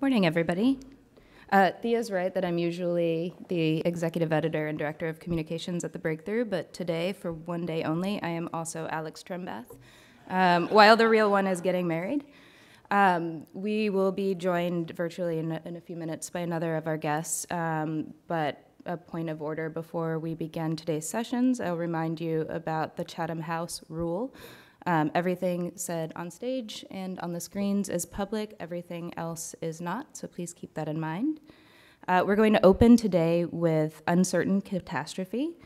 Morning, everybody. Uh, Thea's right that I'm usually the executive editor and director of communications at The Breakthrough, but today, for one day only, I am also Alex Trembath, um, while the real one is getting married. Um, we will be joined virtually in a, in a, few minutes by another of our guests, um, but a point of order before we begin today's sessions, I'll remind you about the Chatham House rule. Um, everything said on stage and on the screens is public, everything else is not, so please keep that in mind. Uh, we're going to open today with Uncertain Catastrophe.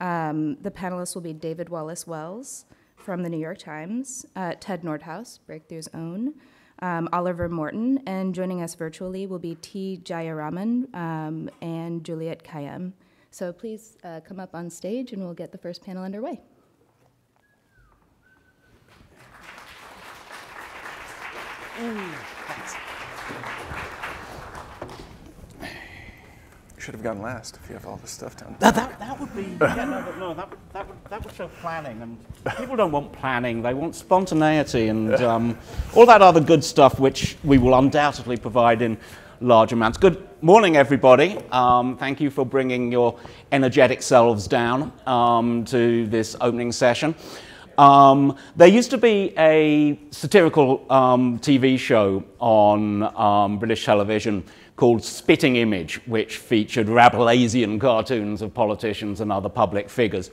Um, the panelists will be David Wallace Wells from the New York Times, uh, Ted Nordhaus, Breakthrough's own, um, Oliver Morton, and joining us virtually will be T. Jayaraman um, and Juliette Kayyem. So please uh, come up on stage and we'll get the first panel underway. Thanks. Should have gone last if you have all this stuff down. That, that, that would be, yeah, no, no, that, would, that, would, that would show planning. And people don't want planning, they want spontaneity and um, all that other good stuff, which we will undoubtedly provide in large amounts. Good morning, everybody. Um, thank you for bringing your energetic selves down um, to this opening session. Um, there used to be a satirical um, TV show on um, British television called Spitting Image, which featured Rabelaisian cartoons of politicians and other public figures.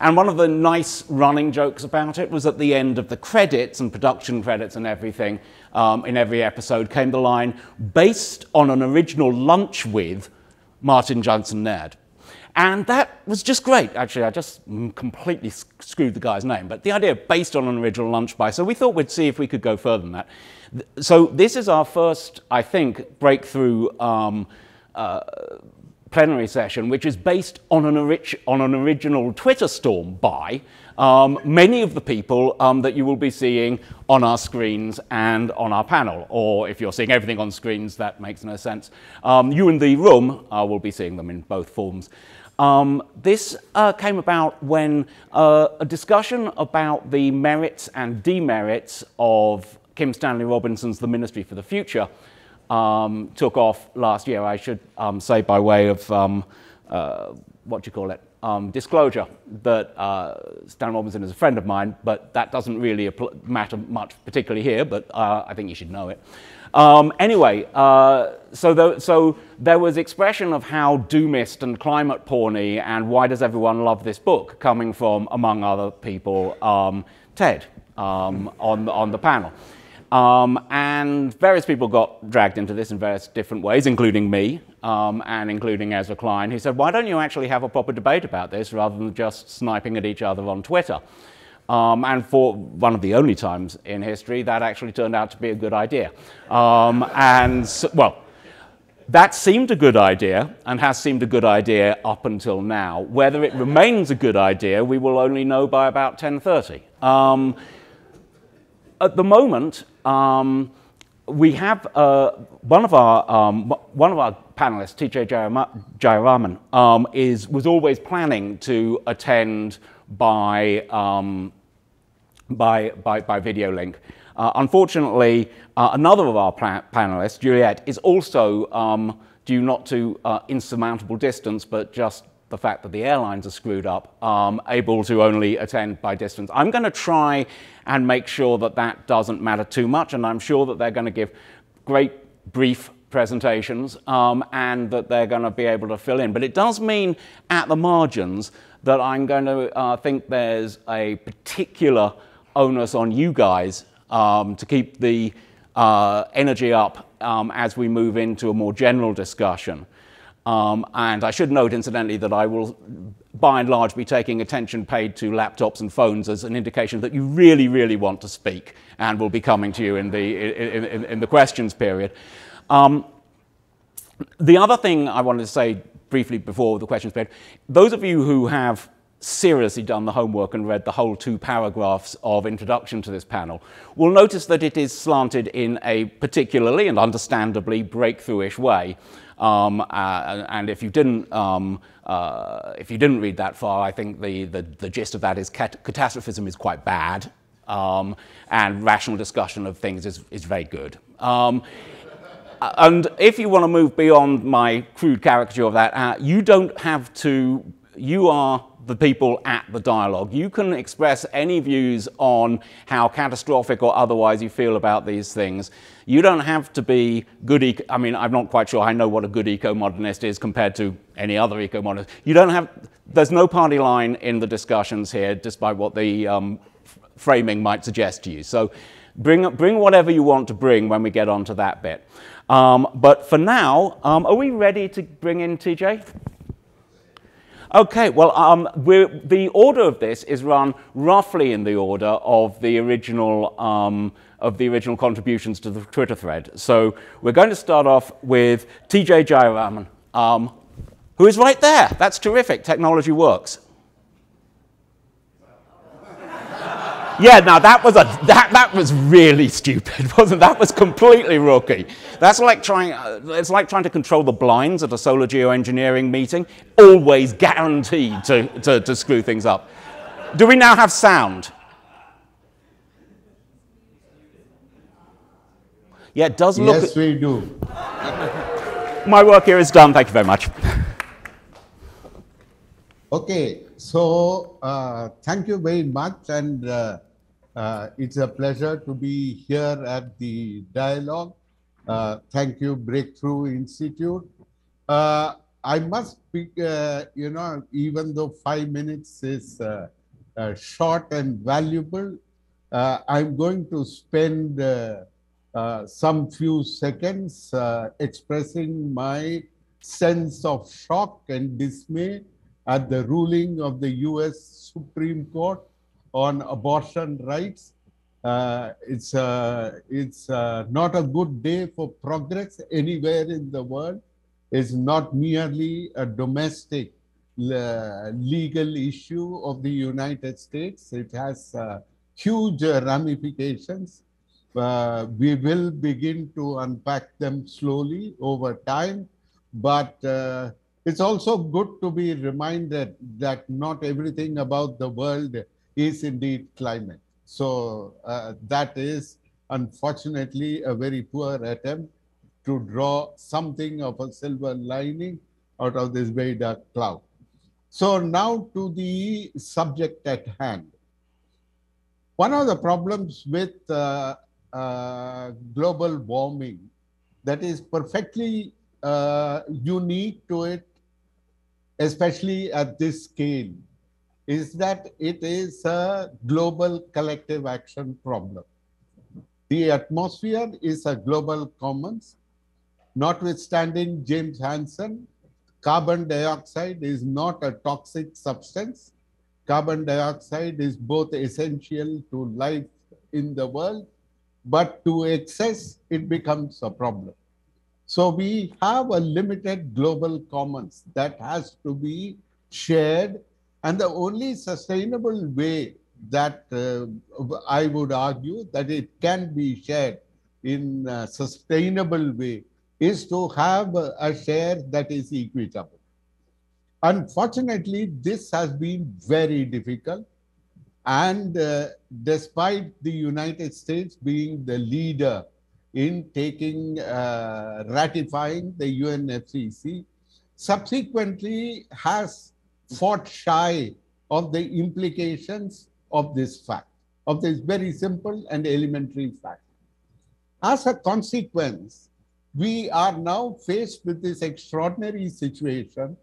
And one of the nice running jokes about it was at the end of the credits and production credits and everything um, in every episode came the line, based on an original lunch with Martin Johnson Naird. And that was just great. Actually, I just completely screwed the guy's name. But the idea based on an original lunch by. So we thought we'd see if we could go further than that. So this is our first, I think, breakthrough um, uh, plenary session, which is based on an, on an original Twitter storm by um, many of the people um, that you will be seeing on our screens and on our panel. Or if you're seeing everything on screens, that makes no sense. Um, you in the room uh, will be seeing them in both forms. Um, this uh, came about when uh, a discussion about the merits and demerits of Kim Stanley Robinson's The Ministry for the Future um, took off last year. I should um, say by way of, um, uh, what do you call it, um, disclosure that uh, Stan Robinson is a friend of mine, but that doesn't really matter much particularly here, but uh, I think you should know it. Um, anyway, uh, so, the, so there was expression of how doomist and climate porny and why does everyone love this book coming from, among other people, um, Ted um, on, on the panel. Um, and various people got dragged into this in various different ways, including me um, and including Ezra Klein, who said, why don't you actually have a proper debate about this rather than just sniping at each other on Twitter? Um, and for one of the only times in history, that actually turned out to be a good idea. Um, and, well, that seemed a good idea and has seemed a good idea up until now. Whether it remains a good idea, we will only know by about 10.30. Um, at the moment, um, we have uh, one of our um, one of our panelists, TJ Jayaraman, um, is was always planning to attend by um, by, by, by video link. Uh, unfortunately, uh, another of our panelists, Juliette, is also um, due not to uh, insurmountable distance, but just the fact that the airlines are screwed up, um, able to only attend by distance. I'm going to try and make sure that that doesn't matter too much, and I'm sure that they're going to give great brief presentations um, and that they're going to be able to fill in. But it does mean at the margins that I'm going to uh, think there's a particular onus on you guys um, to keep the uh, energy up um, as we move into a more general discussion. Um, and I should note, incidentally, that I will, by and large, be taking attention paid to laptops and phones as an indication that you really, really want to speak and will be coming to you in the, in, in, in the questions period. Um, the other thing I wanted to say briefly before the questions period, those of you who have seriously done the homework and read the whole two paragraphs of introduction to this panel will notice that it is slanted in a particularly and understandably breakthrough-ish way. Um, uh, and if you didn't, um, uh, if you didn't read that far, I think the, the, the gist of that is cat catastrophism is quite bad, um, and rational discussion of things is, is very good. Um, and if you want to move beyond my crude caricature of that, uh, you don't have to, you are the people at the dialogue. You can express any views on how catastrophic or otherwise you feel about these things. You don't have to be good, eco- I mean, I'm not quite sure I know what a good eco-modernist is compared to any other eco-modernist. You don't have, there's no party line in the discussions here, despite what the um, framing might suggest to you. So bring, bring whatever you want to bring when we get onto that bit. Um, but for now, um, are we ready to bring in TJ? Okay, well, um, the order of this is run roughly in the order of the original um, of the original contributions to the Twitter thread. So we're going to start off with TJ Jayaraman, um, who is right there. That's terrific. Technology works. Yeah, now that was a that that was really stupid, wasn't that? Was completely rookie. That's like trying. Uh, it's like trying to control the blinds at a solar geoengineering meeting. Always guaranteed to, to, to screw things up. Do we now have sound? Yeah, it does look. Yes, we do. My work here is done. Thank you very much. Okay, so uh, thank you very much, and. Uh, uh, it's a pleasure to be here at the dialogue. Uh, thank you, Breakthrough Institute. Uh, I must speak, uh, you know, even though five minutes is uh, uh, short and valuable, I'm going to spend some few seconds expressing my sense of shock and dismay at the ruling of the US Supreme Court on abortion rights. Uh, it's uh, it's uh, not a good day for progress anywhere in the world. It's not merely a domestic uh, legal issue of the United States. It has uh, huge ramifications. Uh, we will begin to unpack them slowly over time, but it's also good to be reminded that not everything about the world is indeed climate. So uh, that is unfortunately a very poor attempt to draw something of a silver lining out of this very dark cloud. So now to the subject at hand. One of the problems with uh, uh, global warming that is perfectly uh, unique to it, especially at this scale, is that it is a global collective action problem. The atmosphere is a global commons. Notwithstanding James Hansen, carbon dioxide is not a toxic substance. Carbon dioxide is both essential to life in the world, but to excess, it becomes a problem. So we have a limited global commons that has to be shared and the only sustainable way that uh, I would argue that it can be shared in a sustainable way is to have a share that is equitable. Unfortunately, this has been very difficult. And uh, despite the United States being the leader in taking, uh, ratifying the UNFCCC, subsequently has fought shy of the implications of this fact, of this very simple and elementary fact. As a consequence, we are now faced with this extraordinary situation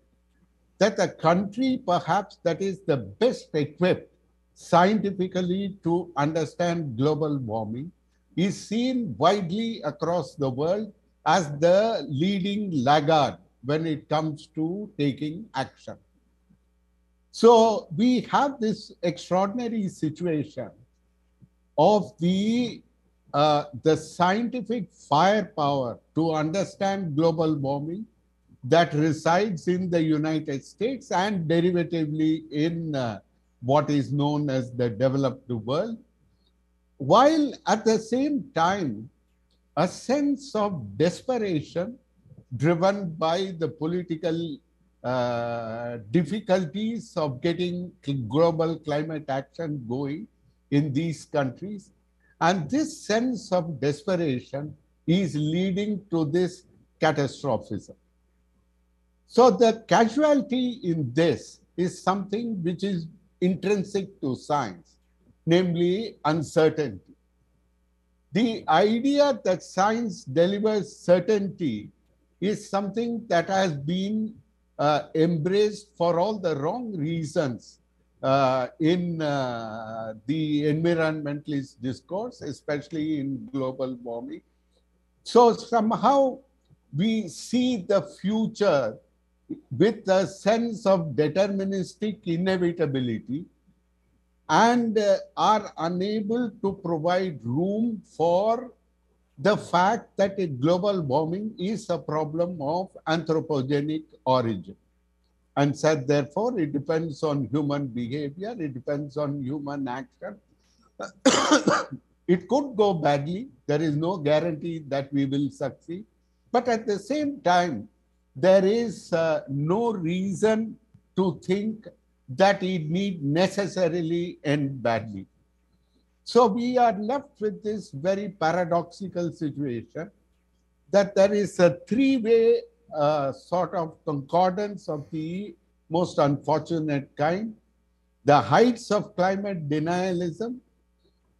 that a country perhaps that is the best equipped scientifically to understand global warming is seen widely across the world as the leading laggard when it comes to taking action. So we have this extraordinary situation of the uh, the scientific firepower to understand global warming that resides in the United States and derivatively in uh, what is known as the developed world, while at the same time, a sense of desperation driven by the political uh, difficulties of getting global climate action going in these countries. And this sense of desperation is leading to this catastrophism. So the casualty in this is something which is intrinsic to science, namely uncertainty. The idea that science delivers certainty is something that has been embraced for all the wrong reasons uh, in uh, the environmentalist discourse, especially in global warming. So somehow we see the future with a sense of deterministic inevitability and uh, are unable to provide room for the fact that a global warming is a problem of anthropogenic origin. And said, therefore, it depends on human behavior, it depends on human action. it could go badly. There is no guarantee that we will succeed. But at the same time, there is uh, no reason to think that it need necessarily end badly. So we are left with this very paradoxical situation that there is a three-way uh, sort of concordance of the most unfortunate kind. The heights of climate denialism,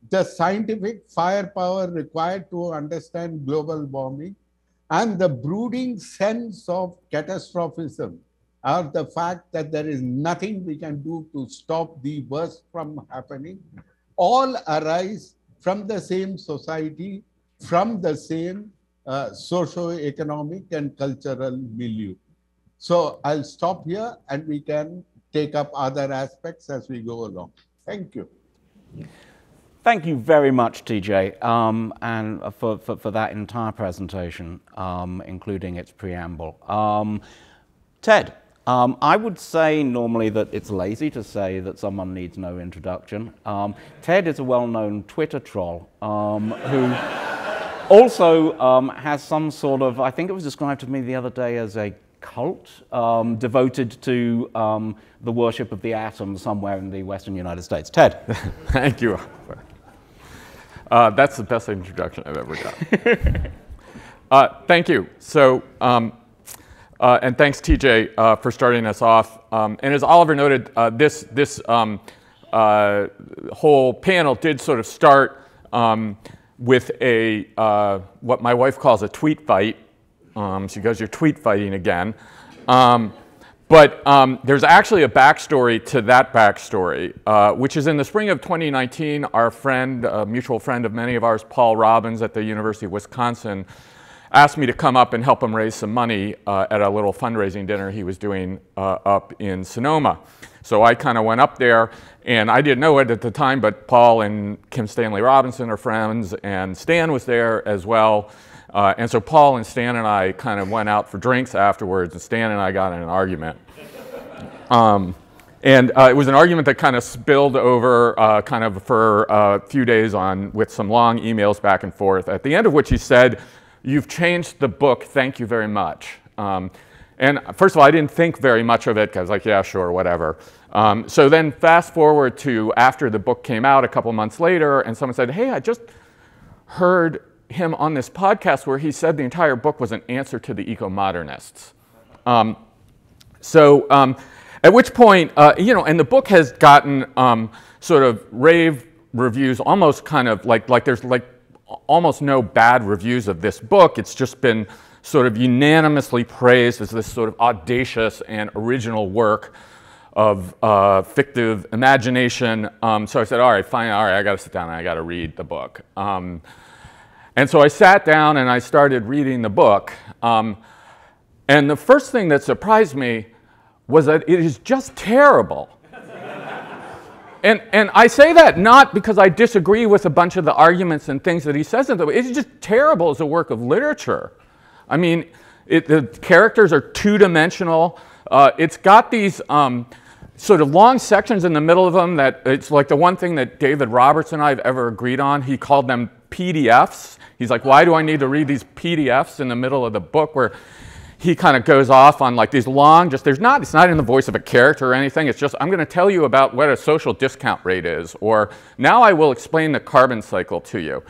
the scientific firepower required to understand global warming, and the brooding sense of catastrophism or the fact that there is nothing we can do to stop the worst from happening all arise from the same society, from the same uh, socio-economic and cultural milieu. So I'll stop here and we can take up other aspects as we go along. Thank you. Thank you very much, TJ, um, and for, for, for, that entire presentation, um, including its preamble. Um, Ted, um, I would say normally that it's lazy to say that someone needs no introduction. Um, Ted is a well-known Twitter troll um, who also has some sort of, I think it was described to me the other day as a cult um, devoted to um, the worship of the atom somewhere in the western United States. Ted. Thank you. Uh, that's the best introduction I've ever got. uh, thank you. So, um, uh, and thanks, TJ, uh, for starting us off. Um, and as Oliver noted, uh, this, this um, uh, whole panel did sort of start um, with a, what my wife calls a tweet fight. Um, she goes, you're tweet fighting again. Um, but um, there's actually a backstory to that backstory, uh, which is in the spring of 2019, our friend, a mutual friend of many of ours, Paul Robbins at the University of Wisconsin, asked me to come up and help him raise some money uh, at a little fundraising dinner he was doing uh, up in Sonoma. So I kind of went up there, and I didn't know it at the time, but Paul and Kim Stanley Robinson are friends, and Stan was there as well. Uh, and so Paul and Stan and I kind of went out for drinks afterwards, and Stan and I got in an argument. Um, and uh, it was an argument that kind of spilled over uh, kind of for a few days on with some long emails back and forth, at the end of which he said, you've changed the book, thank you very much. Um, and first of all, I didn't think very much of it because I was like, yeah, sure, whatever. Um, so then fast forward to after the book came out a couple months later, and someone said, hey, I just heard him on this podcast where he said the entire book was an answer to the eco-modernists. Um, so um, at which point, uh, you know, and the book has gotten um, sort of rave reviews, almost kind of like, like there's like almost no bad reviews of this book. It's just been sort of unanimously praised as this sort of audacious and original work of uh, fictive imagination. Um, so I said, all right, fine, all right, I got to sit down and I got to read the book. Um, and so I sat down and I started reading the book. Um, and the first thing that surprised me was that it is just terrible. And, and I say that not because I disagree with a bunch of the arguments and things that he says in the. It's just terrible as a work of literature. I mean, it, the characters are two-dimensional. Uh, it's got these um, sort of long sections in the middle of them that it's like the one thing that David Roberts and I have ever agreed on. He called them PDFs. He's like, why do I need to read these PDFs in the middle of the book where he kind of goes off on like these long, just there's not, it's not in the voice of a character or anything. It's just, I'm going to tell you about what a social discount rate is, or now I will explain the carbon cycle to you.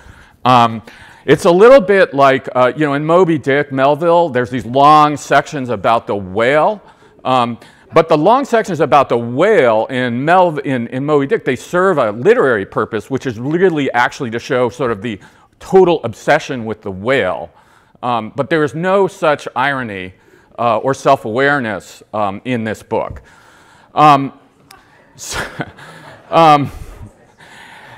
Um, it's a little bit like, uh, you know, in Moby Dick, Melville, there's these long sections about the whale. Um, but the long sections about the whale in, Mel, in, in Moby Dick, they serve a literary purpose, which is really actually to show sort of the total obsession with the whale. Um, but there is no such irony uh, or self awareness um, in this book. Um, so, um,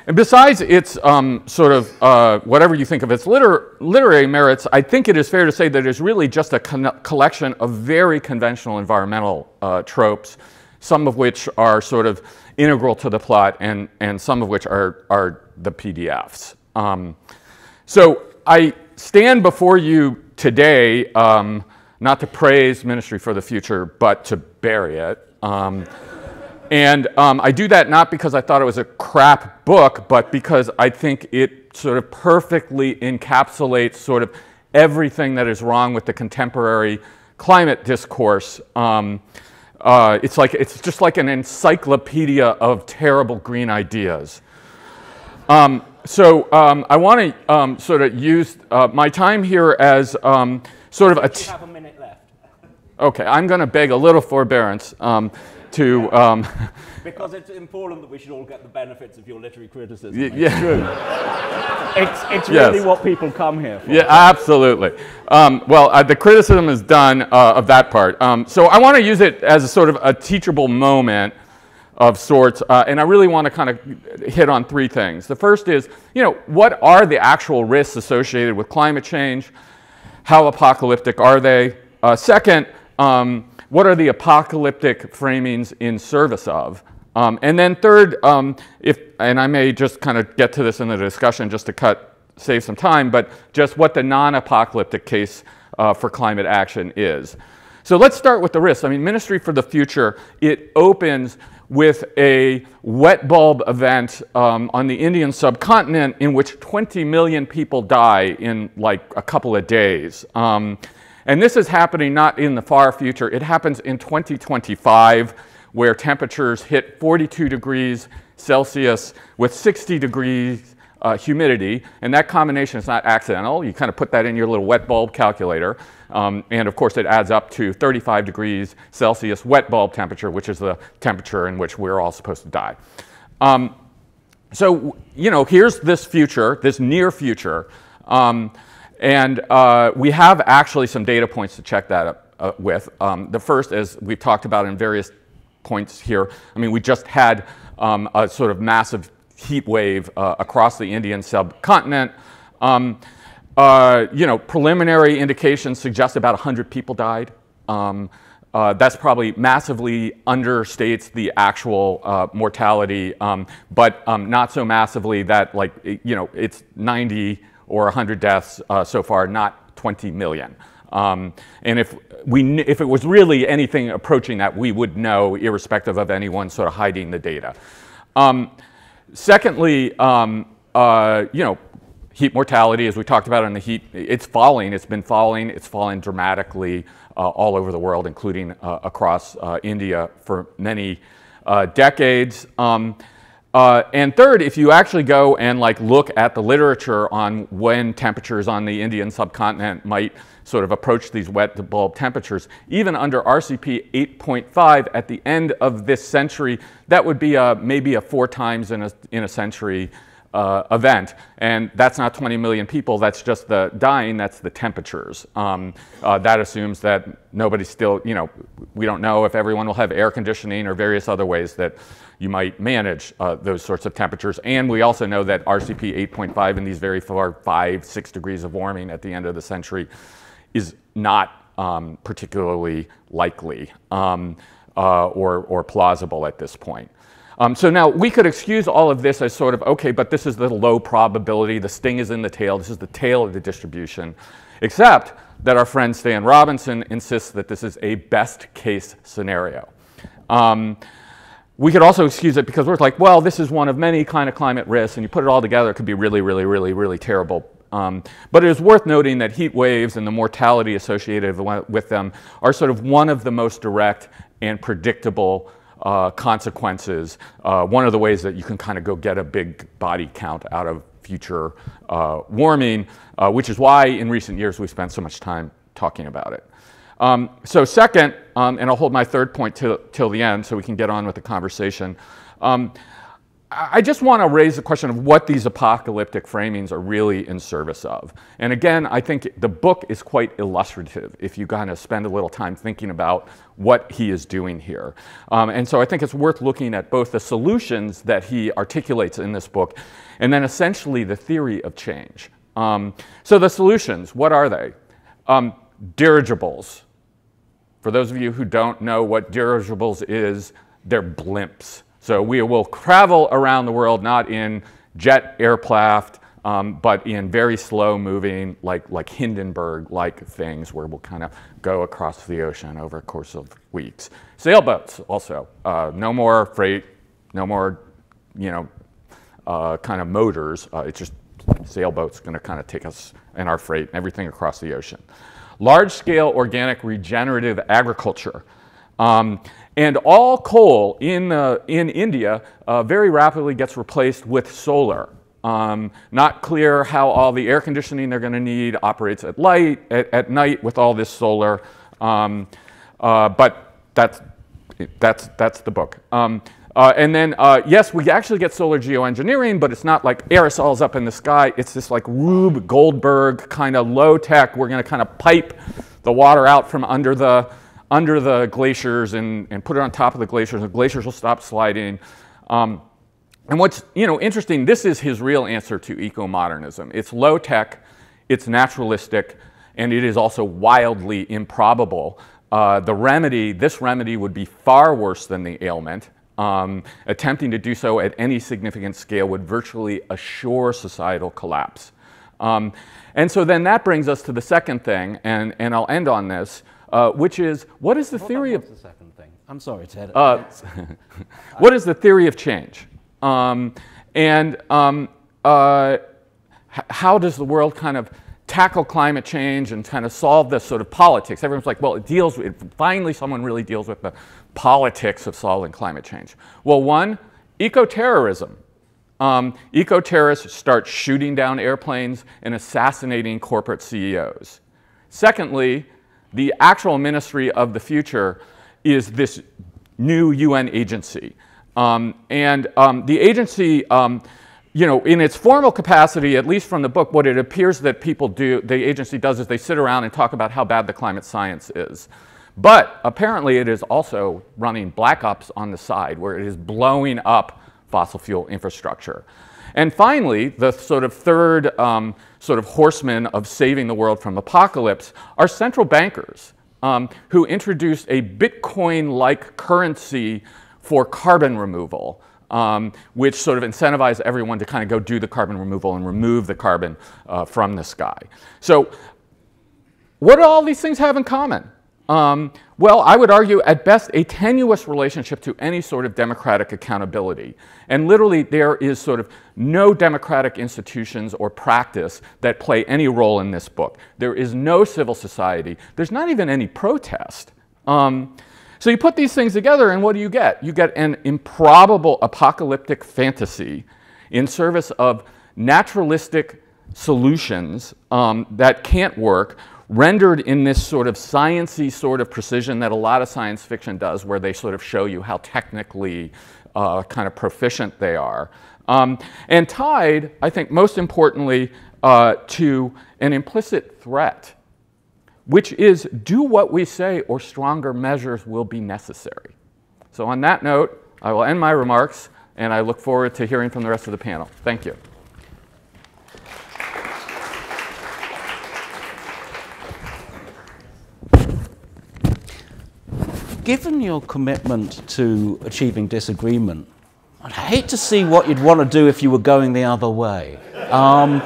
and besides its um, sort of uh, whatever you think of its liter literary merits, I think it is fair to say that it is really just a collection of very conventional environmental uh, tropes, some of which are sort of integral to the plot and, and some of which are, are the PDFs. Um, so I stand before you today um, not to praise Ministry for the Future, but to bury it. Um, and um, I do that not because I thought it was a crap book, but because I think it sort of perfectly encapsulates sort of everything that is wrong with the contemporary climate discourse. Um, uh, it's like it's just like an encyclopedia of terrible green ideas. Um, so um, I want to um, sort of use uh, my time here as um, sort of a. T- have a minute left. okay, I'm going to beg a little forbearance. Um, to. Um, because it's important that we should all get the benefits of your literary criticism. Y- yeah. True. it's it's yes. really what people come here for. Yeah, absolutely. Um, well, uh, the criticism is done uh, of that part. Um, so I want to use it as a sort of a teachable moment of sorts, uh, and I really want to kind of hit on three things. The first is, you know, what are the actual risks associated with climate change? How apocalyptic are they? Uh, second, um, what are the apocalyptic framings in service of? Um, and then third, um, if, and I may just kind of get to this in the discussion just to cut, save some time, but just what the non-apocalyptic case uh, for climate action is. So let's start with the risks. I mean, Ministry for the Future, it opens with a wet bulb event um, on the Indian subcontinent in which 20 million people die in like a couple of days. Um, and this is happening not in the far future, it happens in 2025, where temperatures hit 42 degrees Celsius with 60 degrees uh, humidity, and that combination is not accidental. You kind of put that in your little wet bulb calculator, um, and of course it adds up to 35 degrees Celsius wet bulb temperature, which is the temperature in which we're all supposed to die. Um, so, you know, here's this future, this near future. Um, and uh, we have actually some data points to check that up uh, with. Um, the first, as we've talked about in various points here, I mean, we just had um, a sort of massive heat wave uh, across the Indian subcontinent. Um, uh, you know, preliminary indications suggest about 100 people died. Um, uh, that's probably massively understates the actual uh, mortality, um, but um, not so massively that, like, you know, it's 90 or 100 deaths uh, so far, not 20 million. Um, and if, we, if it was really anything approaching that, we would know, irrespective of anyone sort of hiding the data. Um, secondly, um, uh, you know, heat mortality, as we talked about in the heat, it's falling. It's been falling. It's fallen dramatically uh, all over the world, including uh, across uh, India for many uh, decades. Um, uh, and third, if you actually go and like look at the literature on when temperatures on the Indian subcontinent might sort of approach these wet bulb temperatures, even under RCP 8.5 at the end of this century, that would be a, maybe a four times in a, in a century uh, event. And that's not 20 million people, that's just the dying, that's the temperatures. Um, uh, that assumes that nobody still, you know, we don't know if everyone will have air conditioning or various other ways that you might manage uh, those sorts of temperatures. And we also know that RCP 8.5 in these very far five, six degrees of warming at the end of the century is not um, particularly likely um, uh, or, or plausible at this point. Um, so now we could excuse all of this as sort of, okay, but this is the low probability, the sting is in the tail, this is the tail of the distribution, except that our friend Stan Robinson insists that this is a best case scenario. Um, we could also excuse it because we're like, well, this is one of many kind of climate risks, and you put it all together, it could be really, really, really, really terrible. Um, but it is worth noting that heat waves and the mortality associated with them are sort of one of the most direct and predictable uh, consequences. Uh, one of the ways that you can kind of go get a big body count out of future uh, warming, uh, which is why in recent years we've spent so much time talking about it. Um, so second, um, and I'll hold my third point till, till the end so we can get on with the conversation. Um, I just want to raise the question of what these apocalyptic framings are really in service of. And again, I think the book is quite illustrative if you kind of spend a little time thinking about what he is doing here. Um, and so I think it's worth looking at both the solutions that he articulates in this book and then essentially the theory of change. Um, so the solutions, what are they? Um, dirigibles. For those of you who don't know what dirigibles is, they're blimps. So we will travel around the world not in jet aircraft, um, but in very slow moving, like, like Hindenburg-like things where we'll kind of go across the ocean over a course of weeks. Sailboats also, uh, no more freight, no more, you know, uh, kind of motors. Uh, it's just sailboats going to kind of take us and our freight and everything across the ocean. Large scale organic regenerative agriculture. Um, and all coal in, uh, in India uh, very rapidly gets replaced with solar. Um, not clear how all the air conditioning they're going to need operates at, light, at, at, night with all this solar. Um, uh, but that's, that's, that's the book. Um, uh, and then, uh, yes, we actually get solar geoengineering, but it's not like aerosols up in the sky. It's this like Rube Goldberg kind of low tech. We're going to kind of pipe the water out from under the, under the glaciers and, and put it on top of the glaciers. The glaciers will stop sliding. Um, and what's you know interesting, this is his real answer to eco-modernism. It's low tech, it's naturalistic, and it is also wildly improbable. Uh, the remedy, this remedy would be far worse than the ailment. Um, attempting to do so at any significant scale would virtually assure societal collapse. Um, and so then that brings us to the second thing, and, and I'll end on this, uh, which is what is the theory of the second thing? I'm sorry, Ted. uh, what is the theory of change? Um, and um, uh, how does the world kind of tackle climate change and kind of solve this sort of politics? Everyone's like, well, it deals with, finally someone really deals with the politics of solving climate change. Well, one, eco-terrorism. Um, eco-terrorists start shooting down airplanes and assassinating corporate CEOs. Secondly, the actual ministry of the future is this new UN agency. Um, and um, the agency, um, you know, in its formal capacity, at least from the book, what it appears that people do, the agency does is they sit around and talk about how bad the climate science is. But apparently it is also running black ops on the side where it is blowing up fossil fuel infrastructure. And finally, the sort of third um, sort of horseman of saving the world from apocalypse are central bankers um, who introduced a Bitcoin-like currency for carbon removal, um, which sort of incentivized everyone to kind of go do the carbon removal and remove the carbon uh, from the sky. So what do all these things have in common? Um, well, I would argue at best a tenuous relationship to any sort of democratic accountability. And literally there is sort of no democratic institutions or practice that play any role in this book. There is no civil society. There's not even any protest. Um, so you put these things together and what do you get? You get an improbable apocalyptic fantasy in service of naturalistic solutions um, that can't work rendered in this sort of sciency sort of precision that a lot of science fiction does, where they sort of show you how technically uh, kind of proficient they are. Um, and tied, I think most importantly, uh, to an implicit threat, which is do what we say or stronger measures will be necessary. So on that note, I will end my remarks, and I look forward to hearing from the rest of the panel. Thank you. Given your commitment to achieving disagreement, I'd hate to see what you'd want to do if you were going the other way. Um,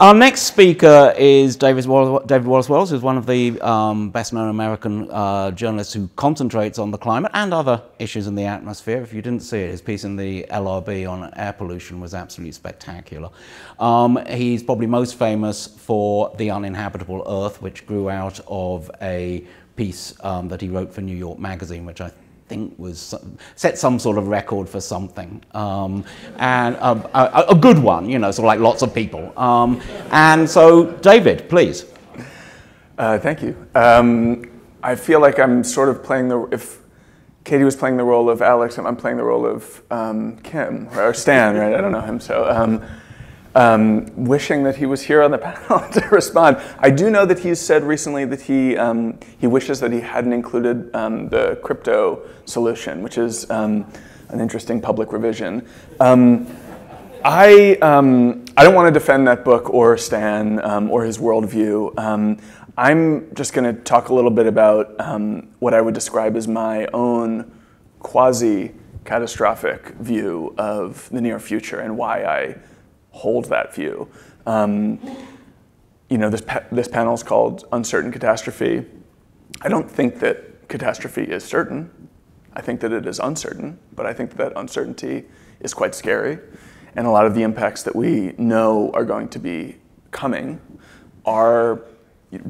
our next speaker is David Wallace, David Wallace Wells, who's one of the um, best known American uh, journalists who concentrates on the climate and other issues in the atmosphere. If you didn't see it, his piece in the LRB on air pollution was absolutely spectacular. Um, he's probably most famous for The Uninhabitable Earth, which grew out of a piece um, that he wrote for New York Magazine, which I think was set some sort of record for something, um, and um, a, a, good one, you know, sort of like lots of people. Um, and so, David, please. Uh, thank you. Um, I feel like I'm sort of playing the if Katie was playing the role of Alex, and I'm playing the role of um, Kim or Stan, right? I don't know him, so. Um, um, wishing that he was here on the panel to respond. I do know that he's said recently that he um, he wishes that he hadn't included um, the crypto solution, which is um, an interesting public revision. Um, I um, I don't want to defend that book or Stan or his worldview. I'm just going to talk a little bit about what I would describe as my own quasi catastrophic view of the near future and why I hold that view. Um, you know, this, pa- this panel is called Uncertain Catastrophe. I don't think that catastrophe is certain. I think that it is uncertain, but I think that uncertainty is quite scary. And a lot of the impacts that we know are going to be coming are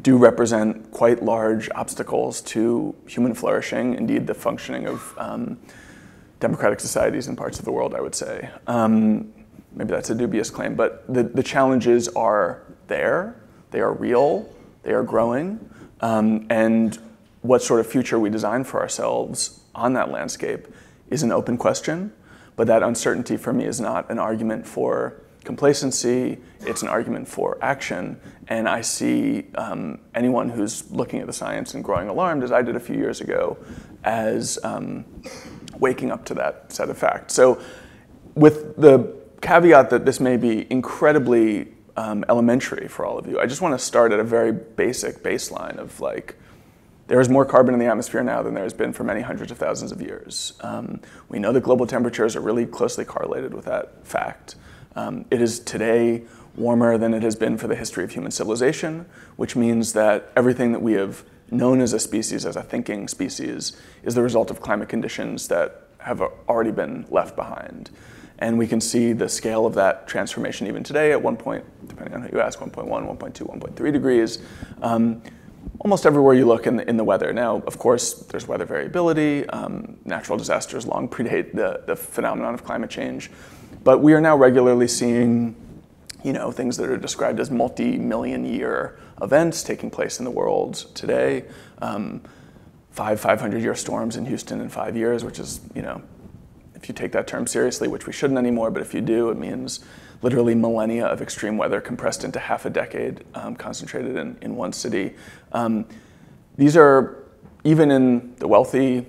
do represent quite large obstacles to human flourishing, indeed the functioning of um, democratic societies in parts of the world, I would say. Um, maybe that's a dubious claim, but the, the challenges are there, they are real, they are growing, um, and what sort of future we design for ourselves on that landscape is an open question. But that uncertainty for me is not an argument for complacency, it's an argument for action. And I see um, anyone who's looking at the science and growing alarmed, as I did a few years ago, as um, waking up to that set of facts. So, with the caveat that this may be incredibly um, elementary for all of you, I just want to start at a very basic baseline of like, there is more carbon in the atmosphere now than there has been for many hundreds of thousands of years. Um, we know that global temperatures are really closely correlated with that fact. Um, it is today warmer than it has been for the history of human civilization, which means that everything that we have known as a species, as a thinking species, is the result of climate conditions that have already been left behind. And we can see the scale of that transformation even today at one point, depending on who you ask, 1.1, 1.2, 1.3 degrees. Um, almost everywhere you look in the, in the weather. Now, of course, there's weather variability. Um, natural disasters long predate the, the phenomenon of climate change. But we are now regularly seeing you know, things that are described as multi-million year events taking place in the world today. Um, five 500 year storms in Houston in five years, which is, you know, if you take that term seriously, which we shouldn't anymore, but if you do, it means literally millennia of extreme weather compressed into half a decade, um, concentrated in, in one city. Um, these are, even in the wealthy,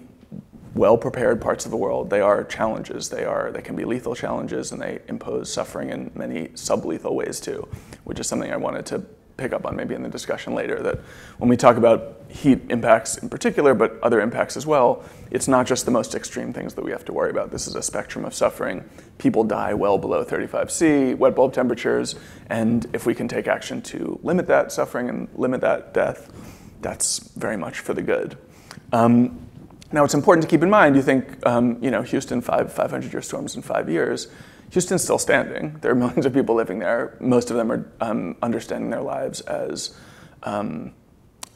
well-prepared parts of the world, they are challenges. They are they can be lethal challenges, and they impose suffering in many sublethal ways too, which is something I wanted to pick up on maybe in the discussion later. That when we talk about heat impacts in particular, but other impacts as well, it's not just the most extreme things that we have to worry about. This is a spectrum of suffering. People die well below 35 C, wet bulb temperatures, and if we can take action to limit that suffering and limit that death, that's very much for the good. Um, now, it's important to keep in mind. You think, um, you know, Houston, five 500-year storms in five years. Houston's still standing. There are millions of people living there. Most of them are um, understanding their lives as um,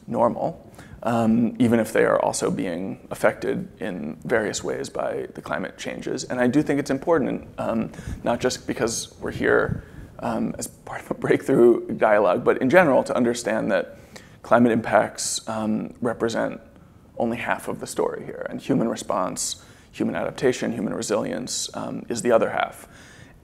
normal um, even if they are also being affected in various ways by the climate changes. And I do think it's important, um, not just because we're here um, as part of a breakthrough dialogue, but in general to understand that climate impacts um, represent only half of the story here, and human response, human adaptation, human resilience um, is the other half.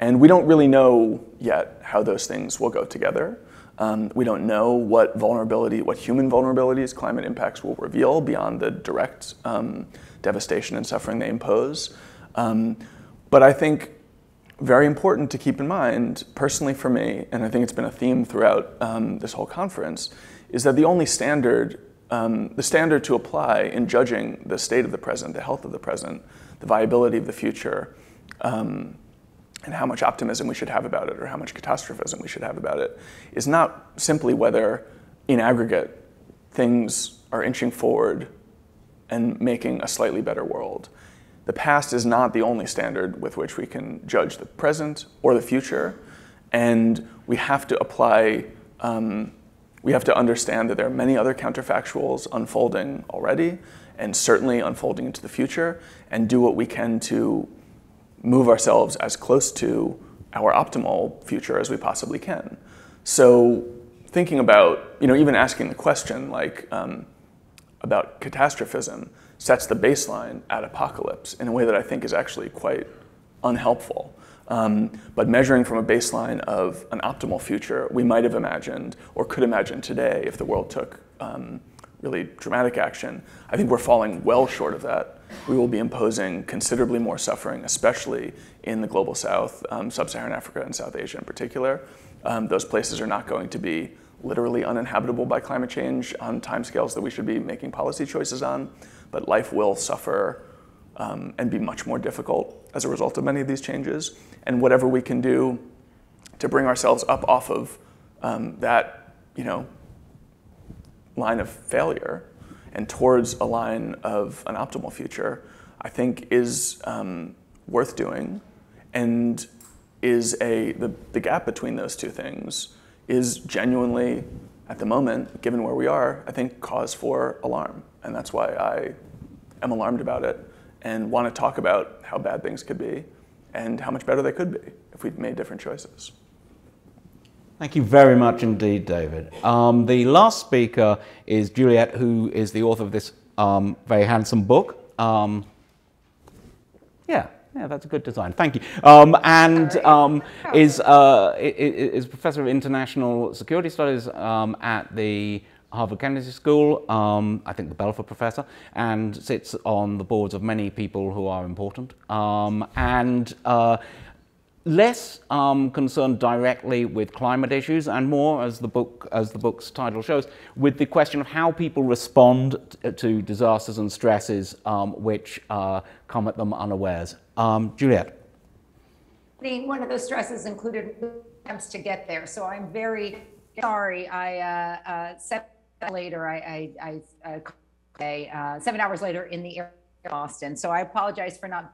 And we don't really know yet how those things will go together. Um, we don't know what vulnerability, what human vulnerabilities climate impacts will reveal beyond the direct um, devastation and suffering they impose. Um, but I think very important to keep in mind, personally for me, and I think it's been a theme throughout um, this whole conference, is that the only standard, um, the standard to apply in judging the state of the present, the health of the present, the viability of the future, um, and how much optimism we should have about it or how much catastrophism we should have about it is not simply whether, in aggregate, things are inching forward and making a slightly better world. The past is not the only standard with which we can judge the present or the future, and we have to apply um, we have to understand that there are many other counterfactuals unfolding already and certainly unfolding into the future, and do what we can to move ourselves as close to our optimal future as we possibly can. So, thinking about, you know, even asking the question like um, about catastrophism sets the baseline at apocalypse in a way that I think is actually quite unhelpful. Um, but measuring from a baseline of an optimal future, we might have imagined or could imagine today if the world took um, really dramatic action. I think we're falling well short of that. We will be imposing considerably more suffering, especially in the global south, um, sub Saharan Africa and South Asia in particular. Um, those places are not going to be literally uninhabitable by climate change on timescales that we should be making policy choices on, but life will suffer um, and be much more difficult as a result of many of these changes. And whatever we can do to bring ourselves up off of um, that, you know, line of failure and towards a line of an optimal future, I think is um, worth doing, and is a the, the gap between those two things is genuinely, at the moment, given where we are, I think cause for alarm, and that's why I am alarmed about it and want to talk about how bad things could be and how much better they could be if we'd made different choices. Thank you very much indeed, David. Um, the last speaker is Juliette, who is the author of this um, very handsome book. Um, yeah, yeah, that's a good design. Thank you. Um, and um, is, uh, is professor of international security studies um, at the Harvard Kennedy School, um, I think the Belfer professor, and sits on the boards of many people who are important. Um, and uh, less um, concerned directly with climate issues and more, as the, book, as the book's title shows, with the question of how people respond to disasters and stresses um, which uh, come at them unawares. Um, Juliette. One of those stresses included attempts to get there. So I'm very sorry. I uh, uh, seven later, I, I, I uh, seven hours later in the air Boston. So I apologize for not,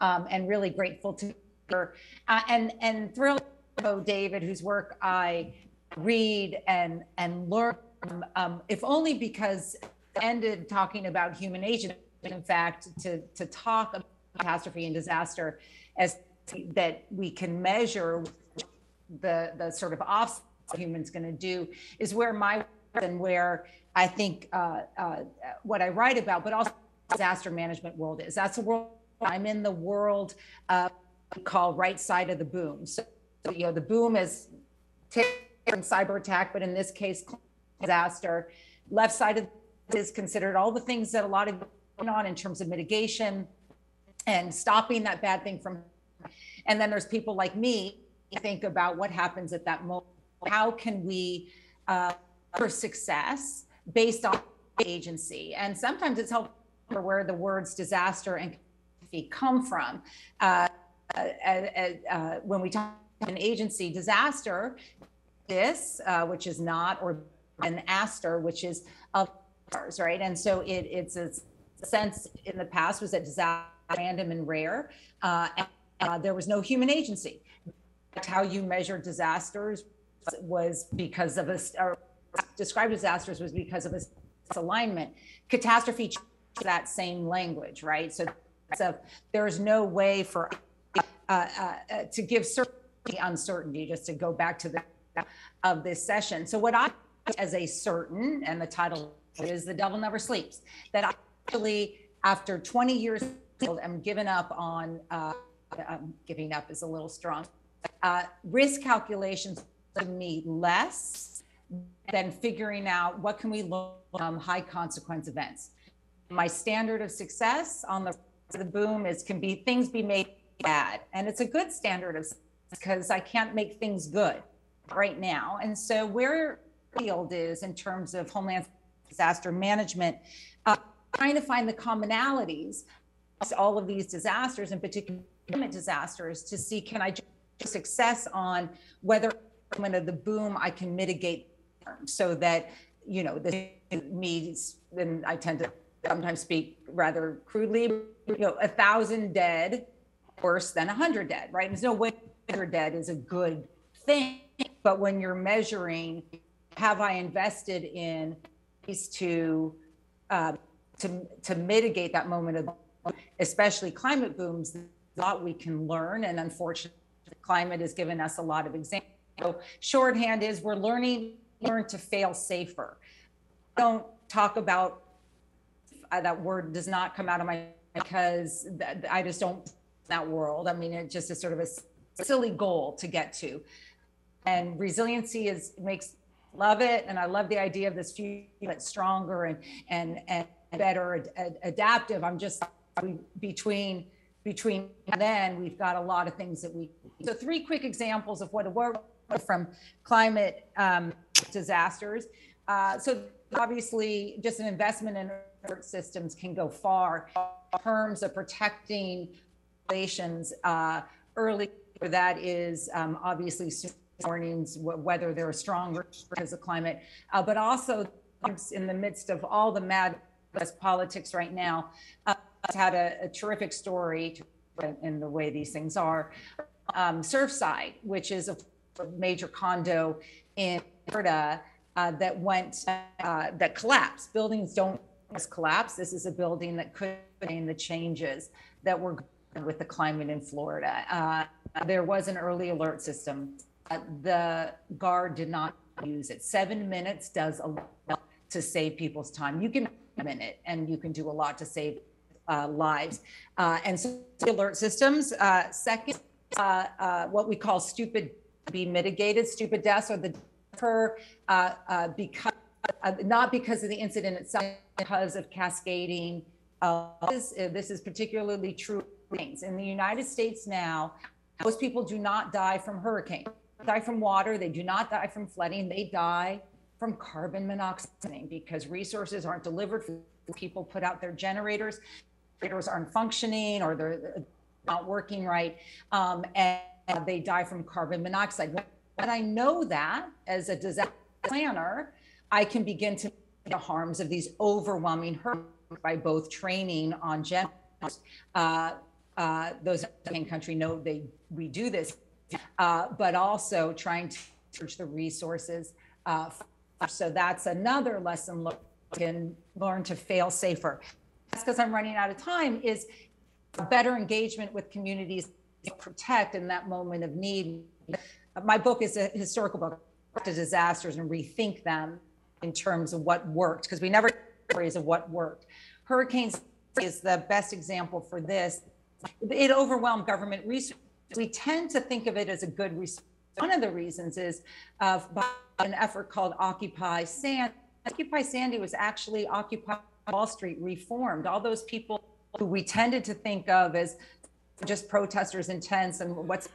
um, and really grateful to uh, and and thrilled about David, whose work I read and and learn, um, if only because ended talking about human agent. In fact, to to talk about catastrophe and disaster as that we can measure the the sort of offset humans going to do is where my and where I think uh, uh, what I write about, but also disaster management world is. That's the world I'm in the world. Uh, call right side of the boom. So, you know, the boom is cyber attack, but in this case, disaster. Left side of is considered all the things that a lot of going on in terms of mitigation and stopping that bad thing from. And then there's people like me think about what happens at that moment. How can we uh, for success based on agency? And sometimes it's helpful where the words disaster and come from. Uh, uh, when we talk an agency disaster, this, uh, which is not, or an aster, which is of ours, right? And so it, it's a sense in the past was that disaster random and rare, uh, and uh, there was no human agency. How you measure disasters was because of a, or describe disasters was because of a alignment. Catastrophe that same language, right? So there's no way for uh, uh, to give certainty uncertainty, just to go back to the of this session. So what I as a certain, and the title is The Devil Never Sleeps, that I actually, after 20 years, I'm giving up on, uh, um, giving up is a little strong, uh, risk calculations to me less than figuring out what can we learn from high consequence events. My standard of success on the, the boom is can be things be made bad. And it's a good standard of because I can't make things good right now. And so where field is in terms of homeland disaster management, uh, trying to find the commonalities all of these disasters, in particular disasters, to see can I success on whether when of the boom I can mitigate so that you know the me and I tend to sometimes speak rather crudely, you know, a thousand dead worse than 100 dead, right? There's no way 100 dead is a good thing. But when you're measuring have I invested in ways to uh, to to mitigate that moment of, especially climate booms? A lot we can learn, and unfortunately, climate has given us a lot of examples. So shorthand is we're learning learn to fail safer. Don't talk about uh, that word does not come out of my because th- I just don't that world. I mean, it just is sort of a silly goal to get to. And resiliency is makes love it, and I love the idea of this future that's stronger and and and better ad- adaptive. I'm just between between then we've got a lot of things that we. So three quick examples of what work from climate um, disasters. Uh, so obviously, just an investment in systems can go far in terms of protecting populations uh, early. That is um, obviously warnings whether they're stronger because of climate, uh, but also in the midst of all the mad politics right now. Uh, had a, a, terrific story in the way these things are. Um, Surfside, which is a major condo in Florida uh, that went uh, that collapsed. Buildings don't collapse. This is a building that could contain the changes that were with the climate in Florida. Uh, there was an early alert system. Uh, the guard did not use it. Seven minutes does a lot to save people's time. You can a minute and you can do a lot to save uh, lives. Uh, and so alert systems. second, what we call stupid be mitigated. Stupid deaths are the uh, uh, because uh, not because of the incident itself, because of cascading. This, this, is particularly true in the United States now. Most people do not die from hurricane, die from water. They do not die from flooding. They die from carbon monoxide because resources aren't delivered. People put out their generators. Generators aren't functioning or they're not working right, um, and they die from carbon monoxide. And I know that as a disaster planner, I can begin to the harms of these overwhelming hurricanes by both training on generators. Uh, uh, those in country know they we do this, uh, but also trying to search the resources. Uh, so that's another lesson learned. Can learn to fail safer. That's because I'm running out of time. Is better engagement with communities to protect in that moment of need my book is a historical book to disasters and rethink them in terms of what worked because we never stories of what worked. Hurricanes is the best example for this. It overwhelmed government research. We tend to think of it as a good resource. One of the reasons is uh, by an effort called Occupy Sandy. Occupy Sandy was actually Occupy Wall Street reformed. All those people who we tended to think of as just protesters intense and what's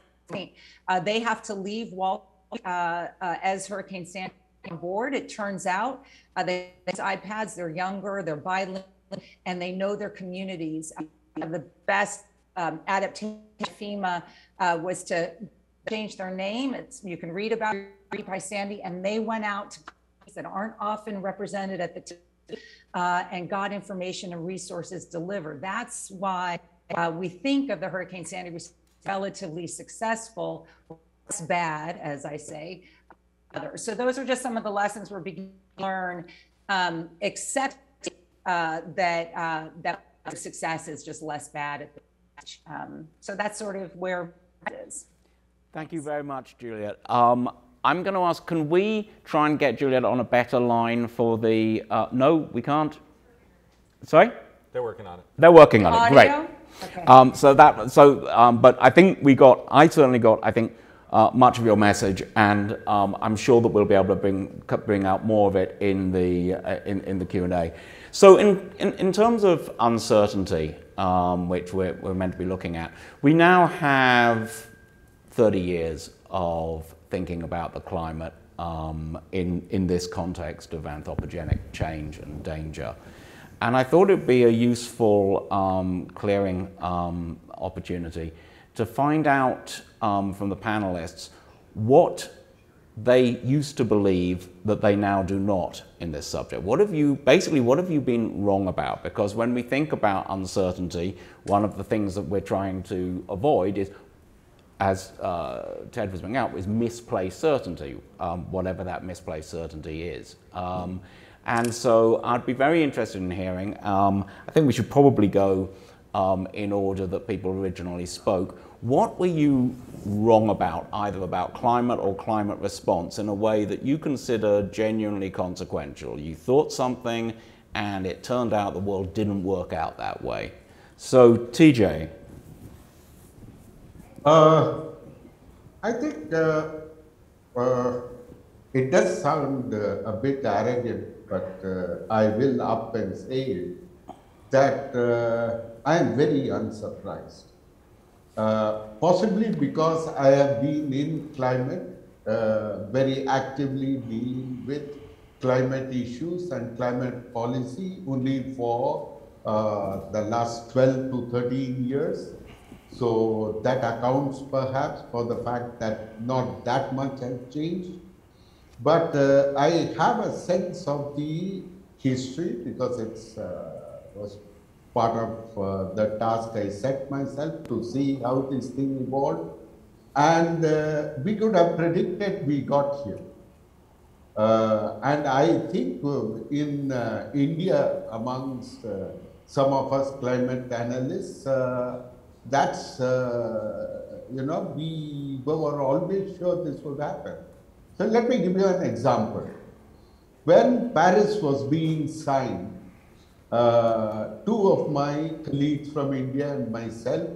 uh, they have to leave Wall uh, uh, as Hurricane Sandy on board. It turns out uh, they have iPads. They're younger. They're bilingual, and they know their communities. the best um, adaptation FEMA uh, was to change their name. It's you can read about it by Sandy, and they went out to places that aren't often represented at the t- uh, and got information and resources delivered. That's why uh, we think of the Hurricane Sandy was relatively successful, less bad, as I say. So those are just some of the lessons we're beginning to learn, um, except uh, that uh, that success is just less bad at the um, so that's sort of where it is. Thank you very much, Juliette. Um, I'm going to ask, can we try and get Juliette on a better line for the, uh, no, we can't? Sorry? They're working on it. They're working on Audio? it, great. Okay. Um, so that, so, um, but I think we got, I certainly got, I think, uh, much of your message, and um, I'm sure that we'll be able to bring, bring out more of it in the, uh, in, in the Q&A. So in, in, in, terms of uncertainty, um, which we're, we're meant to be looking at, we now have 30 years of thinking about the climate um, in, in this context of anthropogenic change and danger. And I thought it'd be a useful um, clearing um, opportunity to find out um, from the panelists what they used to believe that they now do not in this subject. What have you, basically, what have you been wrong about? Because when we think about uncertainty, one of the things that we're trying to avoid is as uh, Ted was bringing out, is misplaced certainty, um, whatever that misplaced certainty is. Um, and so I'd be very interested in hearing. Um, I think we should probably go um, in order that people originally spoke. What were you wrong about, either about climate or climate response, in a way that you consider genuinely consequential? You thought something, and it turned out the world didn't work out that way. So, TJ. Uh, I think uh, uh, it does sound uh, a bit arrogant, but uh, I will up and say it, that uh, I am very unsurprised. Possibly because I have been in climate, very actively dealing with climate issues and climate policy only for the last 12 to 13 years. So that accounts perhaps for the fact that not that much has changed. But uh, I have a sense of the history because it uh, was part of uh, the task I set myself to see how this thing evolved. And uh, we could have predicted we got here. Uh, and I think uh, in India, amongst some of us climate analysts, that's, uh, you know, we were always sure this would happen. So let me give you an example. When Paris was being signed, uh, two of my colleagues from India and myself,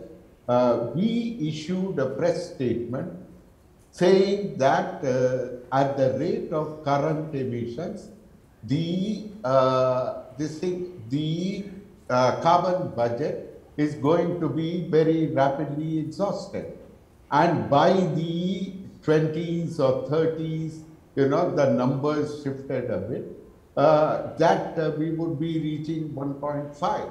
uh, we issued a press statement saying that uh, at the rate of current emissions, the uh, this thing, the uh, carbon budget is going to be very rapidly exhausted. And by the 20s or 30s, you know, the numbers shifted a bit, uh, that uh, we would be reaching 1.5.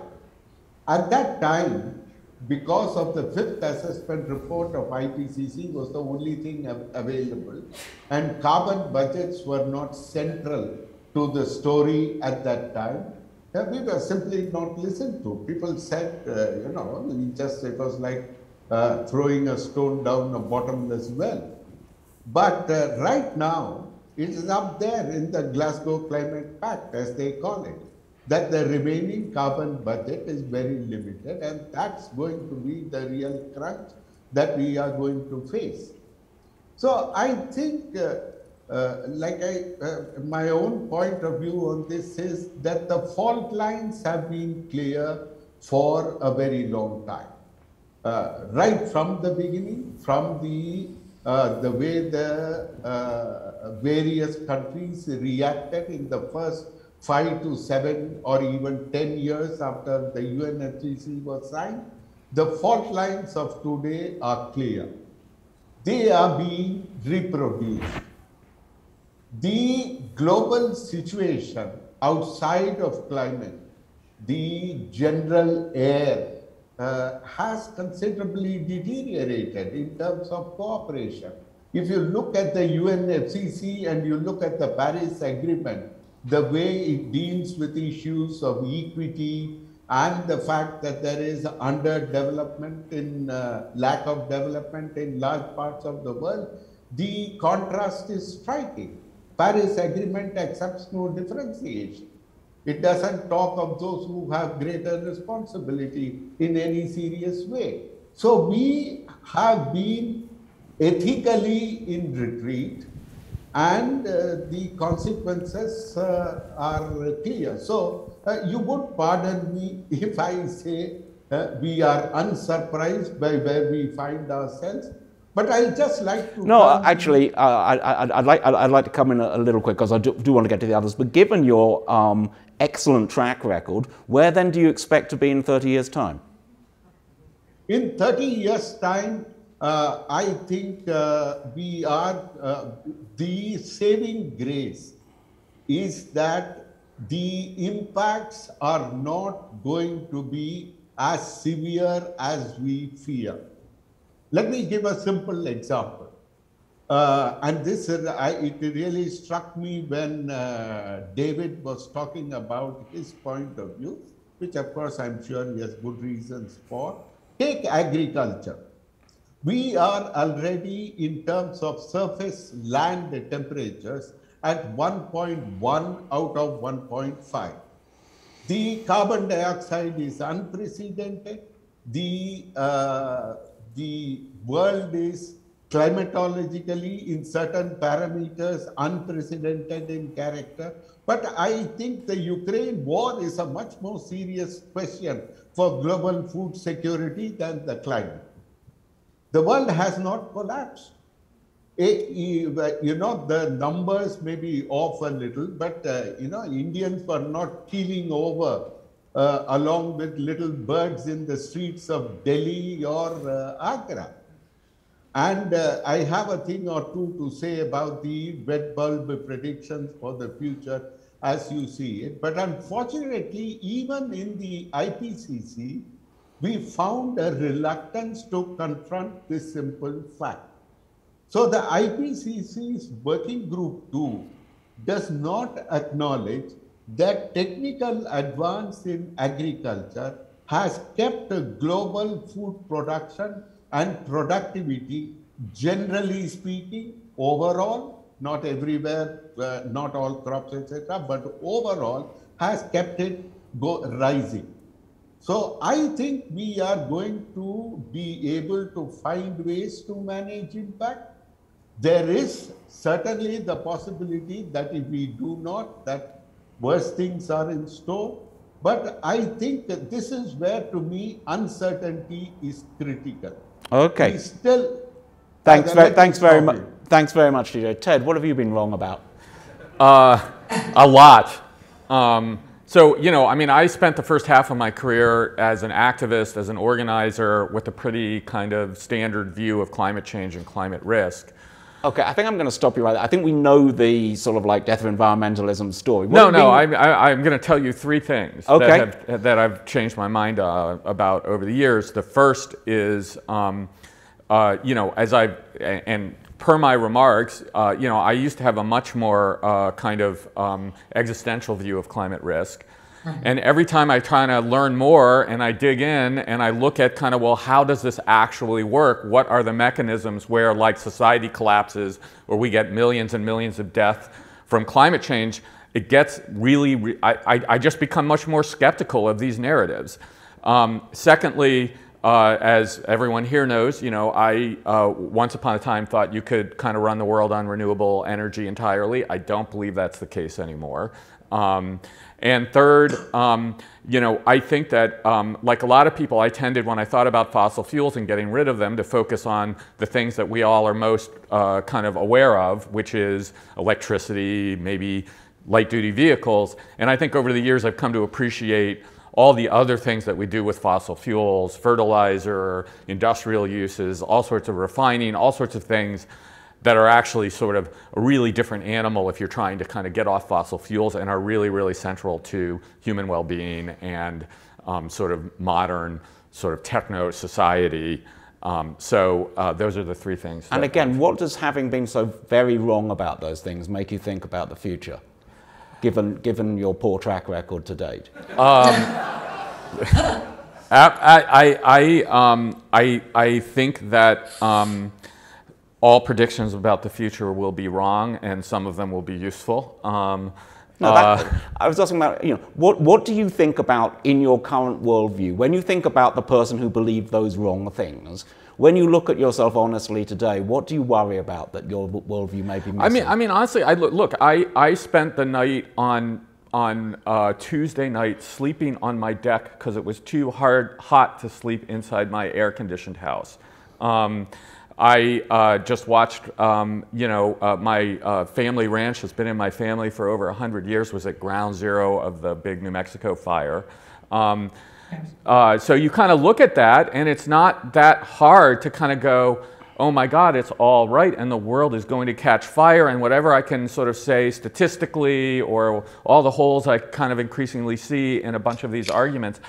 At that time, because of the fifth assessment report of IPCC was the only thing available, and carbon budgets were not central to the story at that time, yeah, we were simply not listened to. People said, uh, you know, we just, it was like uh, throwing a stone down a bottomless well. But uh, right now, it is up there in the Glasgow Climate Pact, as they call it, that the remaining carbon budget is very limited, and that's going to be the real crunch that we are going to face. So I think uh, uh, like I, uh, my own point of view on this is that the fault lines have been clear for a very long time. Uh, right from the beginning, from the, uh, the way the uh, various countries reacted in the first five to seven or even 10 years after the UNFCCC was signed, the fault lines of today are clear. They are being reproduced the global situation outside of climate, the general air has considerably deteriorated in terms of cooperation. If you look at the UNFCCC and you look at the Paris Agreement, the way it deals with issues of equity and the fact that there is underdevelopment in uh, lack of development in large parts of the world, the contrast is striking. Paris Agreement accepts no differentiation. It doesn't talk of those who have greater responsibility in any serious way. So we have been ethically in retreat and uh, the consequences uh, are clear. So uh, you would pardon me if I say uh, we are unsurprised by where we find ourselves but I'll just like to. No, actually, uh, I, would like, I'd like to come in a, a little quick because I do, do, want to get to the others. But given your um, excellent track record, where then do you expect to be in 30 years' time? In 30 years' time, uh, I think uh, we are, uh, the saving grace is that the impacts are not going to be as severe as we fear. Let me give a simple example. Uh, and this, uh, I, it really struck me when uh, David was talking about his point of view, which of course I'm sure he has good reasons for. Take agriculture. We are already, in terms of surface land temperatures, at 1.1 out of 1.5. The carbon dioxide is unprecedented. The, uh, the world is climatologically in certain parameters unprecedented in character. But I think the Ukraine war is a much more serious question for global food security than the climate. The world has not collapsed. It, you know, the numbers may be off a little, but, uh, you know, Indians were not keeling over uh, along with little birds in the streets of Delhi or uh, Agra. And uh, I have a thing or two to say about the wet bulb predictions for the future as you see it. But unfortunately, even in the IPCC, we found a reluctance to confront this simple fact. So the IPCC's working group 2 does not acknowledge that technical advance in agriculture has kept global food production and productivity, generally speaking, overall, not everywhere, uh, not all crops, etc., but overall has kept it go rising. So I think we are going to be able to find ways to manage impact. There is certainly the possibility that if we do not, that worse things are in store. But I think that this is where, to me, uncertainty is critical. Okay. We still. Thanks, very, thanks very much. Thanks very much, TJ. Ted, what have you been wrong about? Uh, a lot. Um, so, you know, I mean, I spent the first half of my career as an activist, as an organizer, with a pretty kind of standard view of climate change and climate risk. Okay, I think I'm going to stop you right there. I think we know the sort of like death of environmentalism story. What no, no, I'm, I'm going to tell you three things okay. that, have, that I've changed my mind uh, about over the years. The first is, um, uh, you know, as I, and per my remarks, uh, you know, I used to have a much more uh, kind of um, existential view of climate risk. And every time I try to learn more and I dig in and I look at kind of, well, how does this actually work? What are the mechanisms where like society collapses or we get millions and millions of deaths from climate change? It gets really, re I, I, I, just become much more skeptical of these narratives. Um, secondly, uh, as everyone here knows, you know, I uh, once upon a time thought you could kind of run the world on renewable energy entirely. I don't believe that's the case anymore. Um, and third, um, you know, I think that, um, like a lot of people, I tended when I thought about fossil fuels and getting rid of them to focus on the things that we all are most uh, kind of aware of, which is electricity, maybe light duty vehicles. And I think over the years I've come to appreciate all the other things that we do with fossil fuels, fertilizer, industrial uses, all sorts of refining, all sorts of things that are actually sort of a really different animal if you're trying to kind of get off fossil fuels and are really, really central to human well-being and um, sort of modern sort of techno society. Um, so uh, those are the three things. And again, what does having been so very wrong about those things make you think about the future, given, given your poor track record to date? Um, I, I, I, um, I, I think that um, all predictions about the future will be wrong and some of them will be useful. Um, no, that, uh, I was asking about, you know, what, what do you think about in your current worldview? When you think about the person who believed those wrong things, when you look at yourself honestly today, what do you worry about that your worldview may be missing? I mean, I mean, honestly, I look, look I, I spent the night on on uh, Tuesday night sleeping on my deck because it was too hard, hot to sleep inside my air-conditioned house. Um, I uh, just watched, um, you know, uh, my uh, family ranch has been in my family for over 100 years, was at ground zero of the big New Mexico fire. Um, uh, so you kind of look at that, and it's not that hard to kind of go, oh my God, it's all right, and the world is going to catch fire, and whatever I can sort of say statistically, or all the holes I kind of increasingly see in a bunch of these arguments,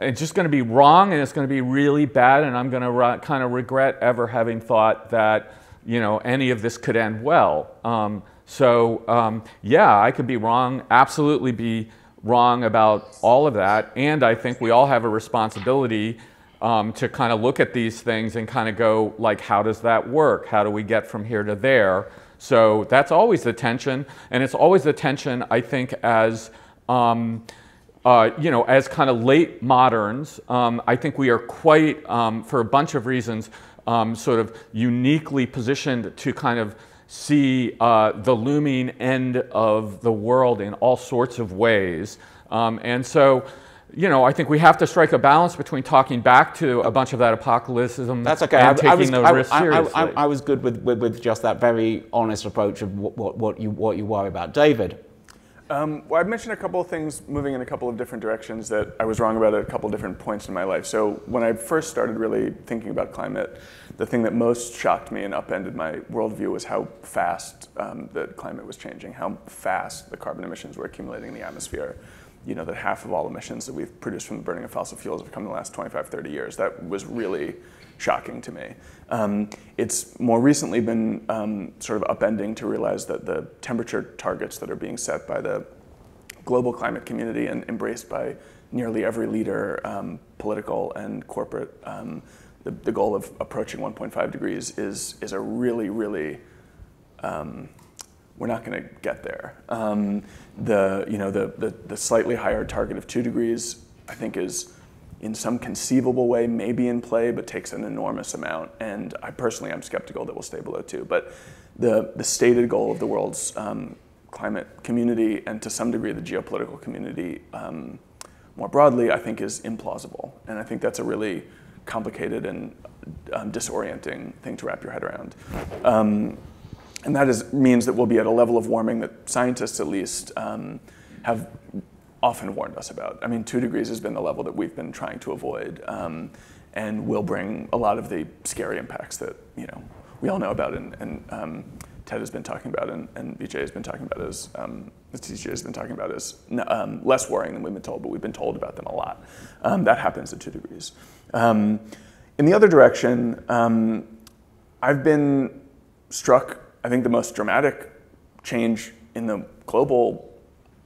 it's just going to be wrong and it's going to be really bad and i'm going to kind of regret ever having thought that you know any of this could end well um, so um, yeah i could be wrong absolutely be wrong about all of that and i think we all have a responsibility um, to kind of look at these things and kind of go like, how does that work? How do we get from here to there? So that's always the tension, and it's always the tension, I think, as um, uh, you know, as kind of late moderns, um, I think we are quite, um, for a bunch of reasons, um, sort of uniquely positioned to kind of see uh, the looming end of the world in all sorts of ways. Um, and so, you know, I think we have to strike a balance between talking back to a bunch of that apocalypticism That's okay. and I, taking I was, the I, seriously. I, I, was good with, with, with just that very honest approach of what, what, what, you, what you worry about. David? Um, well, I've mentioned a couple of things moving in a couple of different directions that I was wrong about at a couple of different points in my life. So when I first started really thinking about climate, the thing that most shocked me and upended my worldview was how fast um, the climate was changing, how fast the carbon emissions were accumulating in the atmosphere. You know, that half of all emissions that we've produced from the burning of fossil fuels have come in the last 25, 30 years. That was really shocking to me. Um, it's more recently been um, sort of upending to realize that the temperature targets that are being set by the global climate community and embraced by nearly every leader, um, political and corporate, um, the, the, goal of approaching 1.5 degrees is, is a really, really, um, we're not going to get there. Um, the, you know, the, the, the slightly higher target of 2 degrees, I think, is in some conceivable way may be in play, but takes an enormous amount. And I personally am skeptical that we'll stay below two. But the, the stated goal of the world's um, climate community and to some degree the geopolitical community um, more broadly, I think is implausible. And I think that's a really complicated and um, disorienting thing to wrap your head around. Um, and that is, means that we'll be at a level of warming that scientists at least um, have often warned us about. I mean, two degrees has been the level that we've been trying to avoid, um, and will bring a lot of the scary impacts that you know we all know about, and, and um, Ted has been talking about, and, and Vijay has been talking about as um, TJ has been talking about as um, less worrying than we've been told, but we've been told about them a lot. Um, that happens at two degrees. Um, in the other direction, um, I've been struck. I think the most dramatic change in the global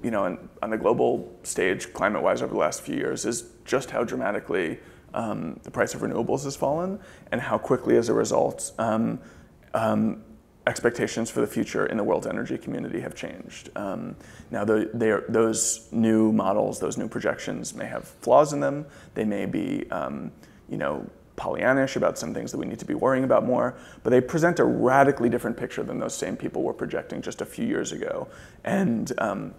you know, on, on the global stage, climate-wise, over the last few years, is just how dramatically um, the price of renewables has fallen, and how quickly, as a result, um, um, expectations for the future in the world's energy community have changed. Um, now, the, are, those new models, those new projections, may have flaws in them. They may be, um, you know, Pollyannish about some things that we need to be worrying about more, but they present a radically different picture than those same people were projecting just a few years ago. And um,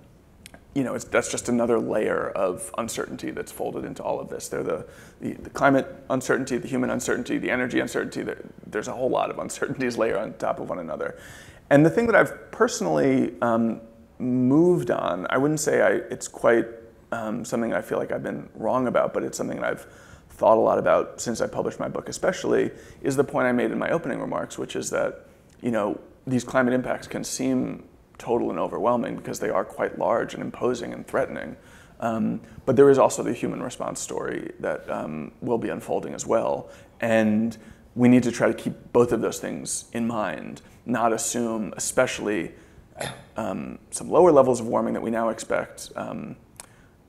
you know, that's just another layer of uncertainty that's folded into all of this. They're the, the, the climate uncertainty, the human uncertainty, the energy uncertainty. There's a whole lot of uncertainties layer on top of one another. And the thing that I've personally um, moved on, I wouldn't say I, it's quite um, something I feel like I've been wrong about, but it's something that I've thought a lot about since I published my book, especially, is the point I made in my opening remarks, which is that, you know, these climate impacts can seem total and overwhelming because they are quite large and imposing and threatening. Um, but there is also the human response story that um, will be unfolding as well. And we need to try to keep both of those things in mind, not assume, especially um, some lower levels of warming that we now expect um,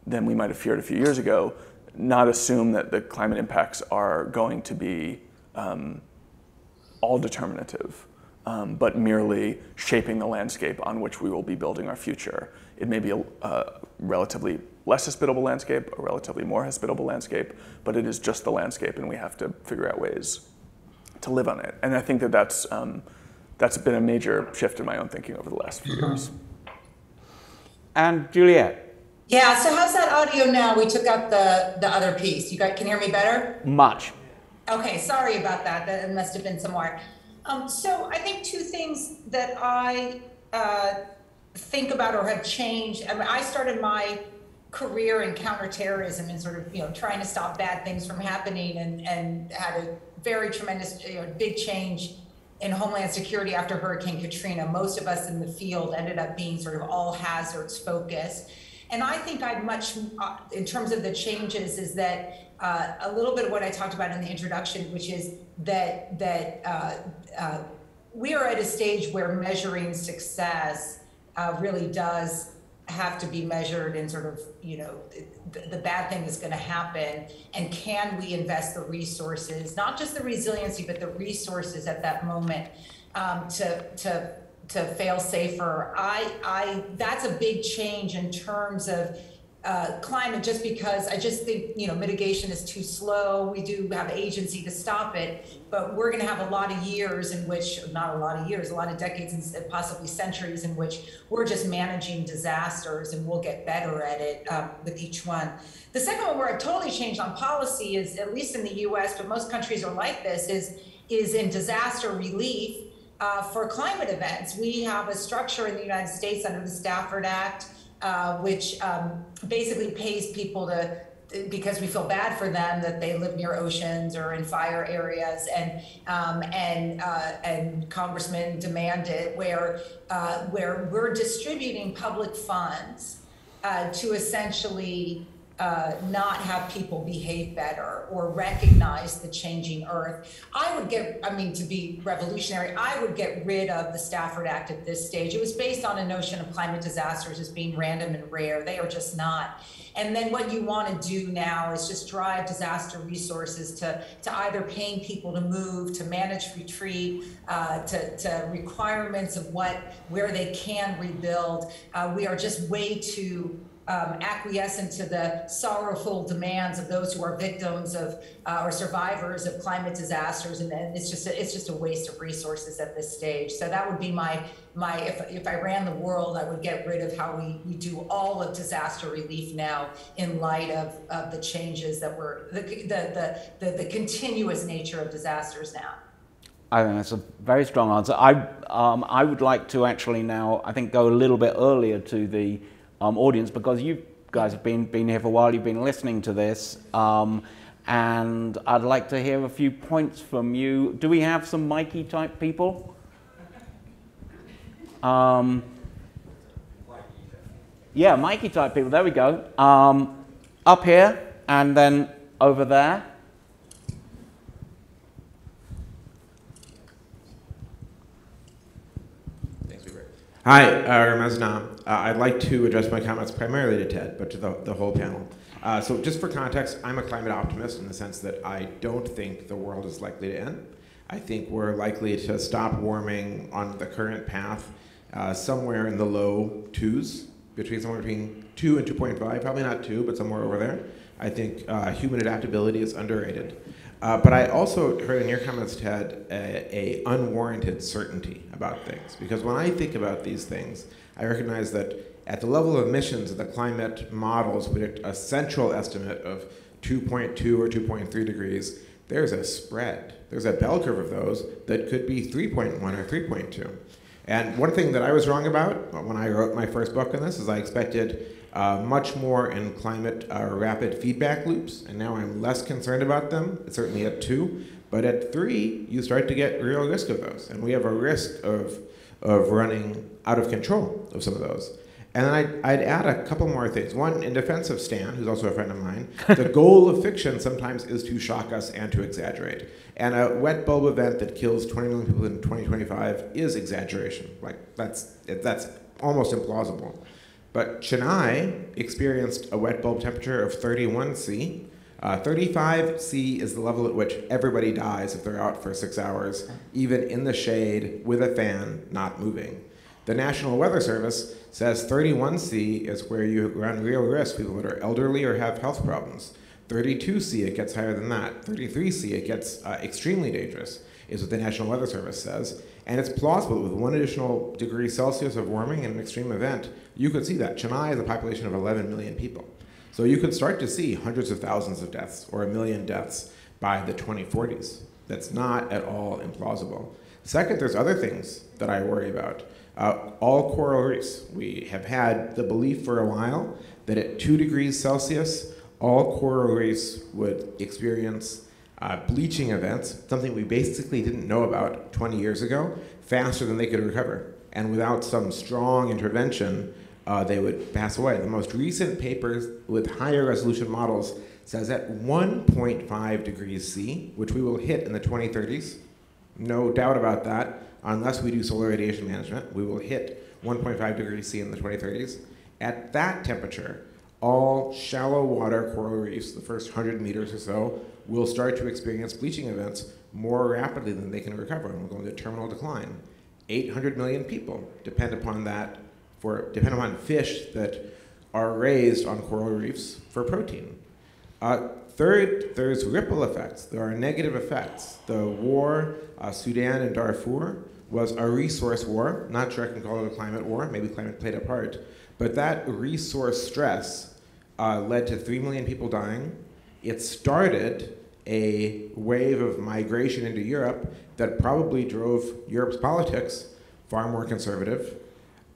than we might have feared a few years ago, not assume that the climate impacts are going to be um, all determinative um, but merely shaping the landscape on which we will be building our future. It may be a, a, relatively less hospitable landscape, a relatively more hospitable landscape, but it is just the landscape, and we have to figure out ways to live on it. And I think that that's, um, that's been a major shift in my own thinking over the last few years. And Juliette. Yeah, so how's that audio now? We took out the, the other piece. You guys can hear me better? Much. Okay, sorry about that. That must have been somewhere. Um, so I think two things that I uh, think about or have changed. I, mean, I started my career in counterterrorism and sort of you know trying to stop bad things from happening, and and had a very tremendous you know, big change in homeland security after Hurricane Katrina. Most of us in the field ended up being sort of all hazards focused. And I think I'd much, uh, in terms of the changes, is that uh, a little bit of what I talked about in the introduction, which is that that uh, uh, we are at a stage where measuring success uh, really does have to be measured in sort of, you know, the, the bad thing is going to happen. And can we invest the resources, not just the resiliency, but the resources at that moment um, to, to, to fail safer? I, I, that's a big change in terms of uh, climate just because I just think you know mitigation is too slow. We do have agency to stop it, but we're going to have a lot of years in which not a lot of years, a lot of decades and possibly centuries in which we're just managing disasters, and we'll get better at it um, with each one. The second one where I've totally changed on policy is at least in the U.S., but most countries are like this is is in disaster relief. Uh, for climate events, we have a structure in the United States under the Stafford Act uh, which um, basically pays people to because we feel bad for them that they live near oceans or in fire areas, and um, and uh, and congressmen demand it, where uh, where we're distributing public funds uh, to essentially uh, not have people behave better or recognize the changing earth. I would get, I mean, to be revolutionary, I would get rid of the Stafford Act at this stage. It was based on a notion of climate disasters as being random and rare. They are just not. And then what you want to do now is just drive disaster resources to, to either paying people to move, to manage retreat, uh, to, to requirements of what, where they can rebuild. Uh, we are just way too um, acquiescent to the sorrowful demands of those who are victims of uh, or survivors of climate disasters, and, and it's just a, it's just a waste of resources at this stage. So that would be my my if, if I ran the world, I would get rid of how we, we do all of disaster relief now in light of, of the changes that were the the, the the the continuous nature of disasters now. I think that's a very strong answer. I um, I would like to actually now I think go a little bit earlier to the um, audience because you guys have been, been here for a while, you've been listening to this, um, and I'd like to hear a few points from you. Do we have some Mikey type people? Um, yeah, Mikey type people, there we go. Um, up here and then over there. Hi, uh, Ramez Naam. Uh, I'd like to address my comments primarily to Ted, but to the, the whole panel. Uh, so just for context, I'm a climate optimist in the sense that I don't think the world is likely to end. I think we're likely to stop warming on the current path uh, somewhere in the low twos, between somewhere between 2 and 2.5, probably not 2, but somewhere over there. I think uh, human adaptability is underrated. Uh, but I also heard in your comments, Ted, a, a, unwarranted certainty about things. Because when I think about these things, I recognize that at the level of emissions, the climate models predict a central estimate of 2.2 or 2.3 degrees. There's a spread. There's a bell curve of those that could be 3.1 or 3.2. And one thing that I was wrong about when I wrote my first book on this is I expected uh, much more in climate uh, rapid feedback loops, and now I'm less concerned about them, certainly at two. But at three, you start to get real risk of those, and we have a risk of, of running out of control of some of those. And then I'd, I'd, add a couple more things. One, in defense of Stan, who's also a friend of mine, the goal of fiction sometimes is to shock us and to exaggerate. And a wet bulb event that kills 20 million people in 2025 is exaggeration. Like, that's, that's almost implausible. But Chennai experienced a wet bulb temperature of 31 C. Uh, 35 C is the level at which everybody dies if they're out for six hours, even in the shade with a fan, not moving. The National Weather Service says 31 C is where you run real risk, people that are elderly or have health problems. 32 C, it gets higher than that. 33 C, it gets uh, extremely dangerous, is what the National Weather Service says. And it's plausible with one additional degree Celsius of warming in an extreme event, you could see that. Chennai has a population of 11 million people. So you could start to see hundreds of thousands of deaths or a million deaths by the 2040s. That's not at all implausible. Second, there's other things that I worry about. Uh, all coral reefs, we have had the belief for a while that at two degrees Celsius, all coral reefs would experience uh, bleaching events, something we basically didn't know about 20 years ago, faster than they could recover. And without some strong intervention, uh, they would pass away. The most recent papers with higher resolution models says at 1.5 degrees C, which we will hit in the 2030s, no doubt about that, unless we do solar radiation management, we will hit 1.5 degrees C in the 2030s. At that temperature, all shallow water coral reefs, the first 100 meters or so, will start to experience bleaching events more rapidly than they can recover and will go into terminal decline. 800 million people depend upon that for depend upon fish that are raised on coral reefs for protein. Uh, third, there's ripple effects. There are negative effects. The war, uh, Sudan and Darfur, was a resource war. Not sure I can call it a climate war. Maybe climate played a part. But that resource stress uh, led to 3 million people dying. It started a wave of migration into Europe that probably drove Europe's politics far more conservative.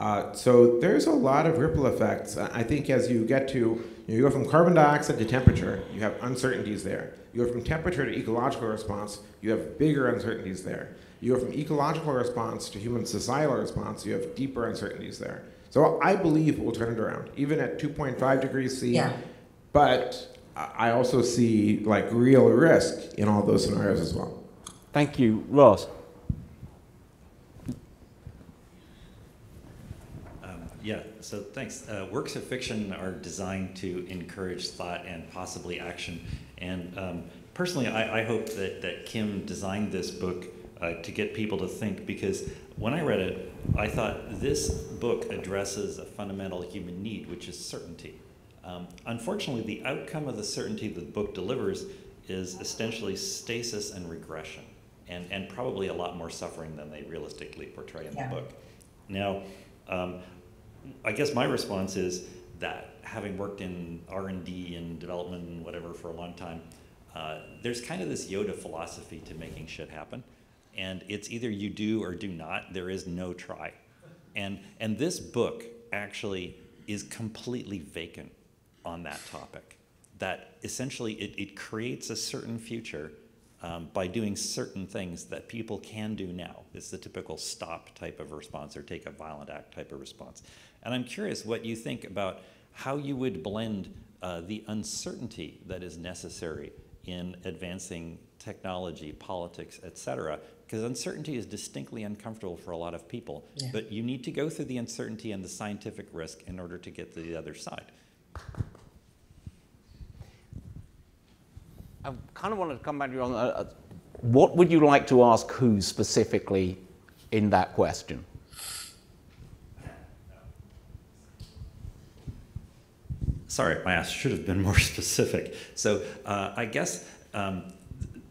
Uh, so there's a lot of ripple effects. I think as you get to, you, know, you go from carbon dioxide to temperature, you have uncertainties there. You go from temperature to ecological response, you have bigger uncertainties there. You go from ecological response to human societal response, you have deeper uncertainties there. So I believe we'll turn it around, even at 2.5 degrees C. Yeah. But I also see like real risk in all those scenarios as well. Thank you. Ross? Yeah, so thanks. Uh, works of fiction are designed to encourage thought and possibly action. And um, personally, I, I, hope that, that Kim designed this book uh, to get people to think because when I read it, I thought this book addresses a fundamental human need, which is certainty. Um, unfortunately, the outcome of the certainty that the book delivers is essentially stasis and regression, and, and probably a lot more suffering than they realistically portray in yeah. the book. Now, um, I guess my response is that having worked in R&D and development and whatever for a long time, uh, there's kind of this Yoda philosophy to making shit happen. And it's either you do or do not. There is no try. And, and this book actually is completely vacant on that topic. That essentially it, it creates a certain future um, by doing certain things that people can do now. It's the typical stop type of response or take a violent act type of response. And I'm curious what you think about how you would blend uh, the uncertainty that is necessary in advancing technology, politics, et cetera, because uncertainty is distinctly uncomfortable for a lot of people. Yeah. But you need to go through the uncertainty and the scientific risk in order to get to the other side. I kind of wanted to come back to you on uh, uh, what would you like to ask who specifically in that question? Sorry, my ask should have been more specific. So uh, I guess um,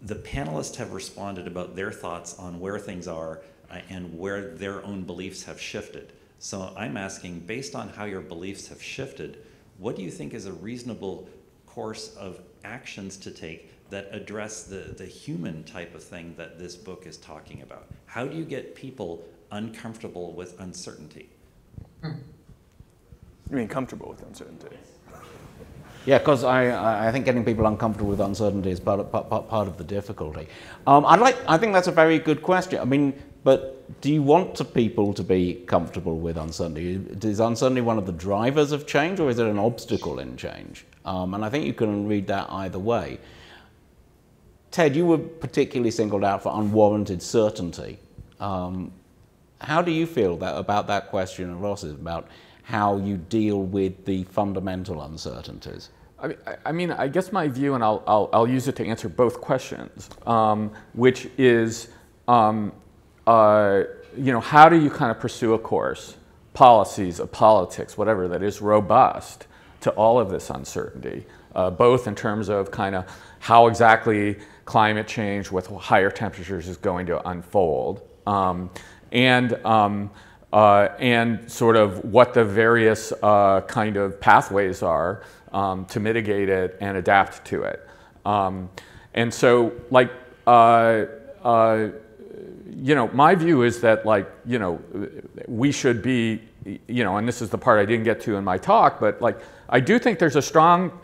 the panelists have responded about their thoughts on where things are uh, and where their own beliefs have shifted. So I'm asking, based on how your beliefs have shifted, what do you think is a reasonable course of actions to take that address the, the human type of thing that this book is talking about? How do you get people uncomfortable with uncertainty? You mean comfortable with uncertainty? Yeah, because I, I think getting people uncomfortable with uncertainty is part of, part, part of the difficulty. Um, I'd like, I think that's a very good question. I mean, but do you want to people to be comfortable with uncertainty? Is uncertainty one of the drivers of change or is it an obstacle in change? Um, and I think you can read that either way. Ted, you were particularly singled out for unwarranted certainty. Um, how do you feel that, about that question of Ross's, about how you deal with the fundamental uncertainties? I, I mean, I guess my view, and I'll, I'll, I'll use it to answer both questions, um, which is, um, uh, you know, how do you kind of pursue a course, policies, of politics, whatever, that is robust to all of this uncertainty, uh, both in terms of kind of how exactly climate change with higher temperatures is going to unfold, um, and um, uh, and sort of what the various uh, kind of pathways are um, to mitigate it and adapt to it. Um, and so, like, uh, uh you know, my view is that, like, you know, we should be, you know, and this is the part I didn't get to in my talk, but like, I do think there's a strong,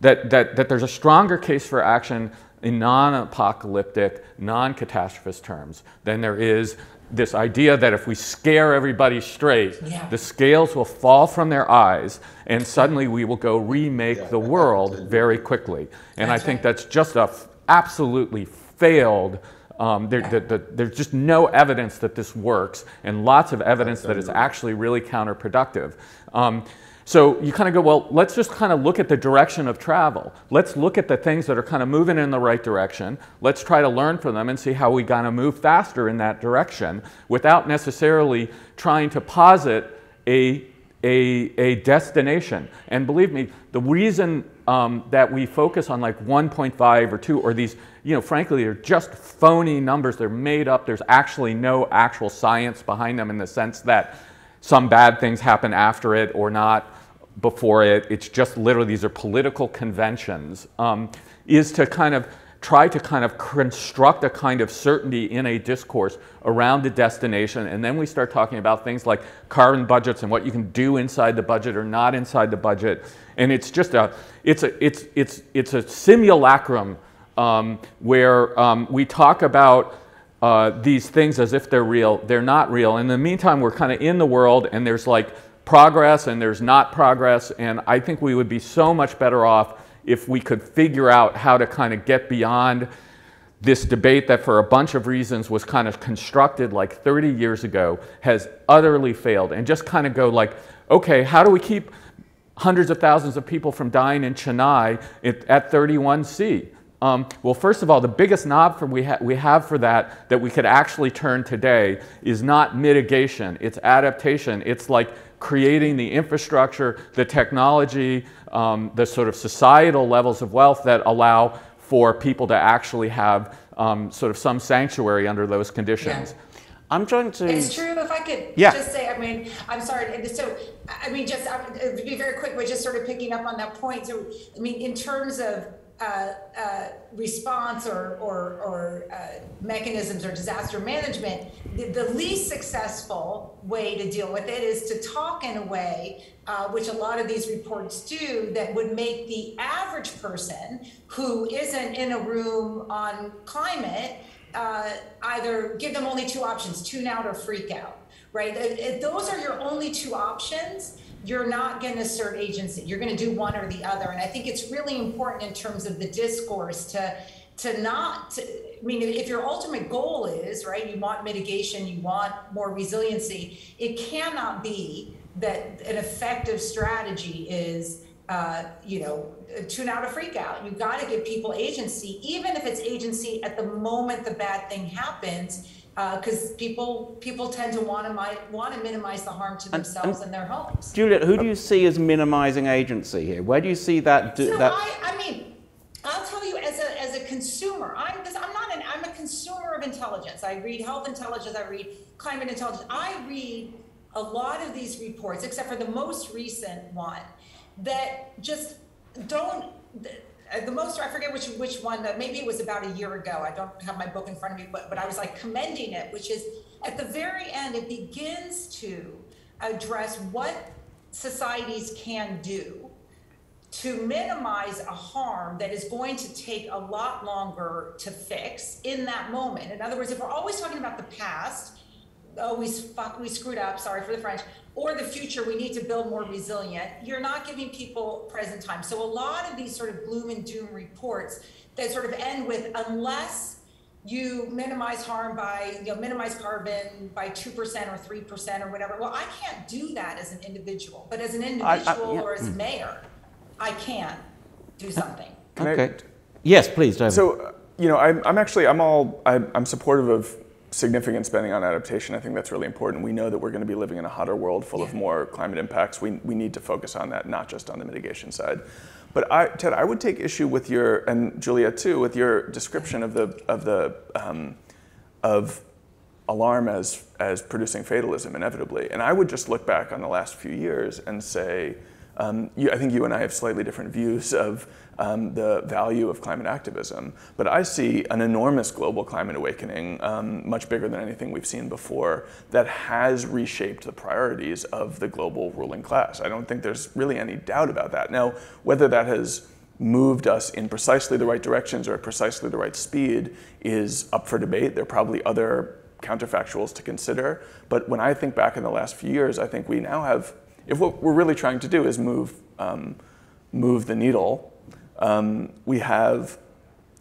that, that, that there's a stronger case for action in non-apocalyptic, non-catastrophist terms than there is this idea that if we scare everybody straight, yeah. the scales will fall from their eyes and suddenly we will go remake yeah, the world very quickly. And that's I think right. that's just a absolutely failed. Um, there, the, the, there's just no evidence that this works, and lots of evidence that it's actually really counterproductive. Um, So you kind of go, well, let's just kind of look at the direction of travel. Let's look at the things that are kind of moving in the right direction. Let's try to learn from them and see how we kind of move faster in that direction without necessarily trying to posit a, a, a destination. And believe me, the reason um, that we focus on like 1.5 or 2 or these, you know, frankly, they're just phony numbers. They're made up. There's actually no actual science behind them in the sense that some bad things happen after it or not before it, it's just literally these are political conventions, um, is to kind of try to kind of construct a kind of certainty in a discourse around the destination. And then we start talking about things like carbon budgets and what you can do inside the budget or not inside the budget. And it's just a, it's a, it's, it's, it's a simulacrum um, where um, we talk about uh, these things as if they're real. They're not real. In the meantime, we're kind of in the world and there's like progress and there's not progress. And I think we would be so much better off if we could figure out how to kind of get beyond this debate that for a bunch of reasons was kind of constructed like 30 years ago has utterly failed and just kind of go like okay how do we keep hundreds of thousands of people from dying in chennai at 31c um, well, first of all, the biggest knob for we, ha we have for that that we could actually turn today is not mitigation, it's adaptation. It's like creating the infrastructure, the technology, um, the sort of societal levels of wealth that allow for people to actually have um, sort of some sanctuary under those conditions. Yeah. I'm trying to. It's true. If I could yeah. just say, I mean, I'm sorry. So, I mean, just to be very quick, but just sort of picking up on that point. So, I mean, in terms of uh, uh, response or, or, or uh, mechanisms or disaster management, the, the, least successful way to deal with it is to talk in a way, uh, which a lot of these reports do, that would make the average person who isn't in a room on climate uh, either give them only two options tune out or freak out, right? If those are your only two options you're not going to assert agency. You're going to do one or the other. And I think it's really important in terms of the discourse to to not to, I mean if your ultimate goal is, right, you want mitigation, you want more resiliency, it cannot be that an effective strategy is uh, you know, tune out a freak out. You've got to give people agency, even if it's agency at the moment the bad thing happens because uh, people people tend to want to want to minimize the harm to themselves and, and, their homes. Juliette, who do you see as minimizing agency here? Where do you see that? Do, that... I, I, mean, I'll tell you as a as a consumer, I'm because I'm not an I'm a consumer of intelligence. I read health intelligence. I read climate intelligence. I read a lot of these reports, except for the most recent one, that just don't Uh, the most I forget which which one that maybe it was about a year ago. I don't have my book in front of me, but but I was like commending it, which is at the very end it begins to address what societies can do to minimize a harm that is going to take a lot longer to fix in that moment. In other words, if we're always talking about the past, oh, we, fuck, we screwed up, sorry for the French, or the future, we need to build more resilient, you're not giving people present time. So a lot of these sort of gloom and doom reports that sort of end with unless you minimize harm by, you know, minimize carbon by 2% or 3% or whatever. Well, I can't do that as an individual, but as an individual I, I, yeah. or as mm. mayor, I can do something. Okay. I, yes, please, David. So, uh, you know, I'm, I'm actually, I'm all, I'm, I'm supportive of significant spending on adaptation. I think that's really important. We know that we're going to be living in a hotter world full yeah. of more climate impacts. We, we need to focus on that, not just on the mitigation side. But I, Ted, I would take issue with your, and Julia too, with your description of the, of the, um, of alarm as, as producing fatalism inevitably. And I would just look back on the last few years and say, um, you, I think you and I have slightly different views of um, the value of climate activism. But I see an enormous global climate awakening, um, much bigger than anything we've seen before, that has reshaped the priorities of the global ruling class. I don't think there's really any doubt about that. Now, whether that has moved us in precisely the right directions or at precisely the right speed is up for debate. There are probably other counterfactuals to consider. But when I think back in the last few years, I think we now have, if what we're really trying to do is move, um, move the needle um, we have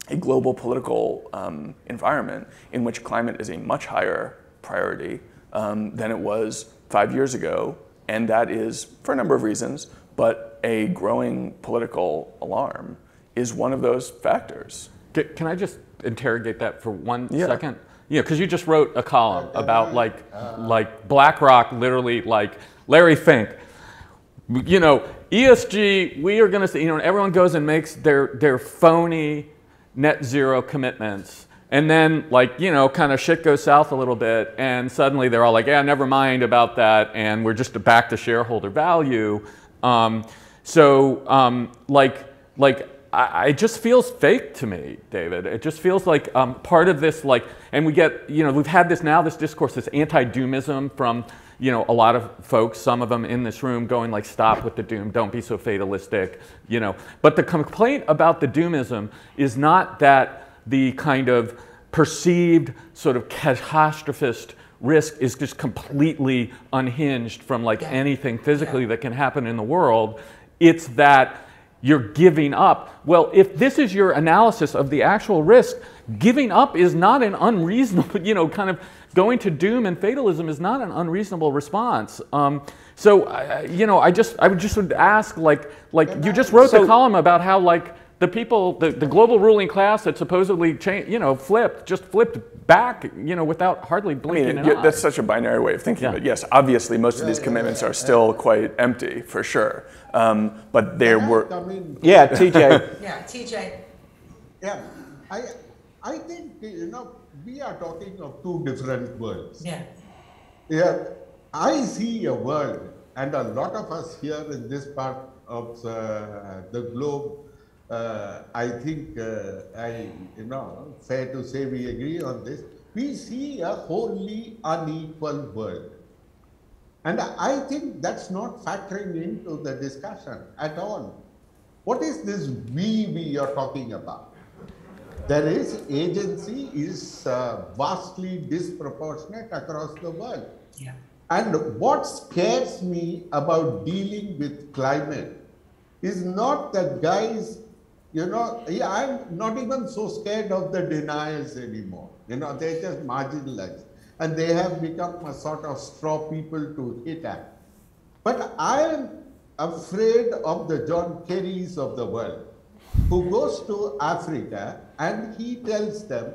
a global political um, environment in which climate is a much higher priority um, than it was five years ago, And that is for a number of reasons, but a growing political alarm is one of those factors. Can I just interrogate that for one Yeah. second? Yeah, because you just wrote a column about like like BlackRock, literally like Larry Fink. You know, ESG. We are going to see. You know, everyone goes and makes their their phony net zero commitments, and then like you know, kind of shit goes south a little bit, and suddenly they're all like, yeah, never mind about that, and we're just back to shareholder value. Um, so um, like like I, it just feels fake to me, David. It just feels like um, part of this, like, and we get, you know, we've had this now, this discourse, this anti-doomism from, you know, a lot of folks, some of them in this room going like, stop with the doom, don't be so fatalistic, you know. But the complaint about the doomism is not that the kind of perceived sort of catastrophist risk is just completely unhinged from like anything physically that can happen in the world. It's that you're giving up. Well, if this is your analysis of the actual risk, giving up is not an unreasonable, you know, kind of going to doom and fatalism is not an unreasonable response. Um, so, I- I- you know, I just, I would just would ask, like, like you just wrote the column about how, like, the people, the, the global ruling class that supposedly changed, you know, flipped, just flipped back, you know, without hardly I blinking mean, an you- eye. that's such a binary way of thinking Yeah. of it. Yes, obviously, most of these commitments are still quite empty, for sure. Um, but there Can I were. come in? Yeah, TJ. Yeah, TJ. Yeah, I, I think, you know, we are talking of two different worlds. Yeah. Yeah, I see a world, and a lot of us here in this part of uh, the globe, uh, I think, uh, I, you know, fair to say we agree on this. We see a wholly unequal world. And I think that's not factoring into the discussion at all. What is this we we are talking about? There is agency is uh, vastly disproportionate across the world. Yeah. And what scares me about dealing with climate is not that guys, you know, yeah, I'm not even so scared of the deniers anymore. You know, they're just marginalized. And they have become a sort of straw people to hit at. But I am afraid of the John Kerrys of the world who goes to Africa and he tells them,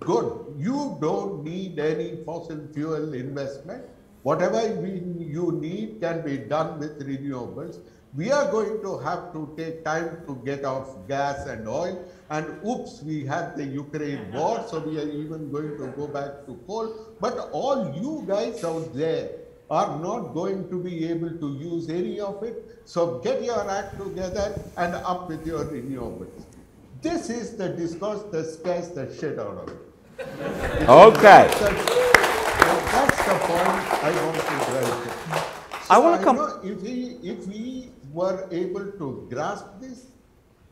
good, you don't need any fossil fuel investment. Whatever we, you need can be done with renewables. We are going to have to take time to get off gas and oil. And oops, we had the Ukraine war, so we are even going to go back to coal. But all you guys out there are not going to be able to use any of it. So get your act together and up with your renewables. This is the discourse that scares the shit out of me. Okay. That's the point I want to drive to. I wanna come- know If we, if we were able to grasp this,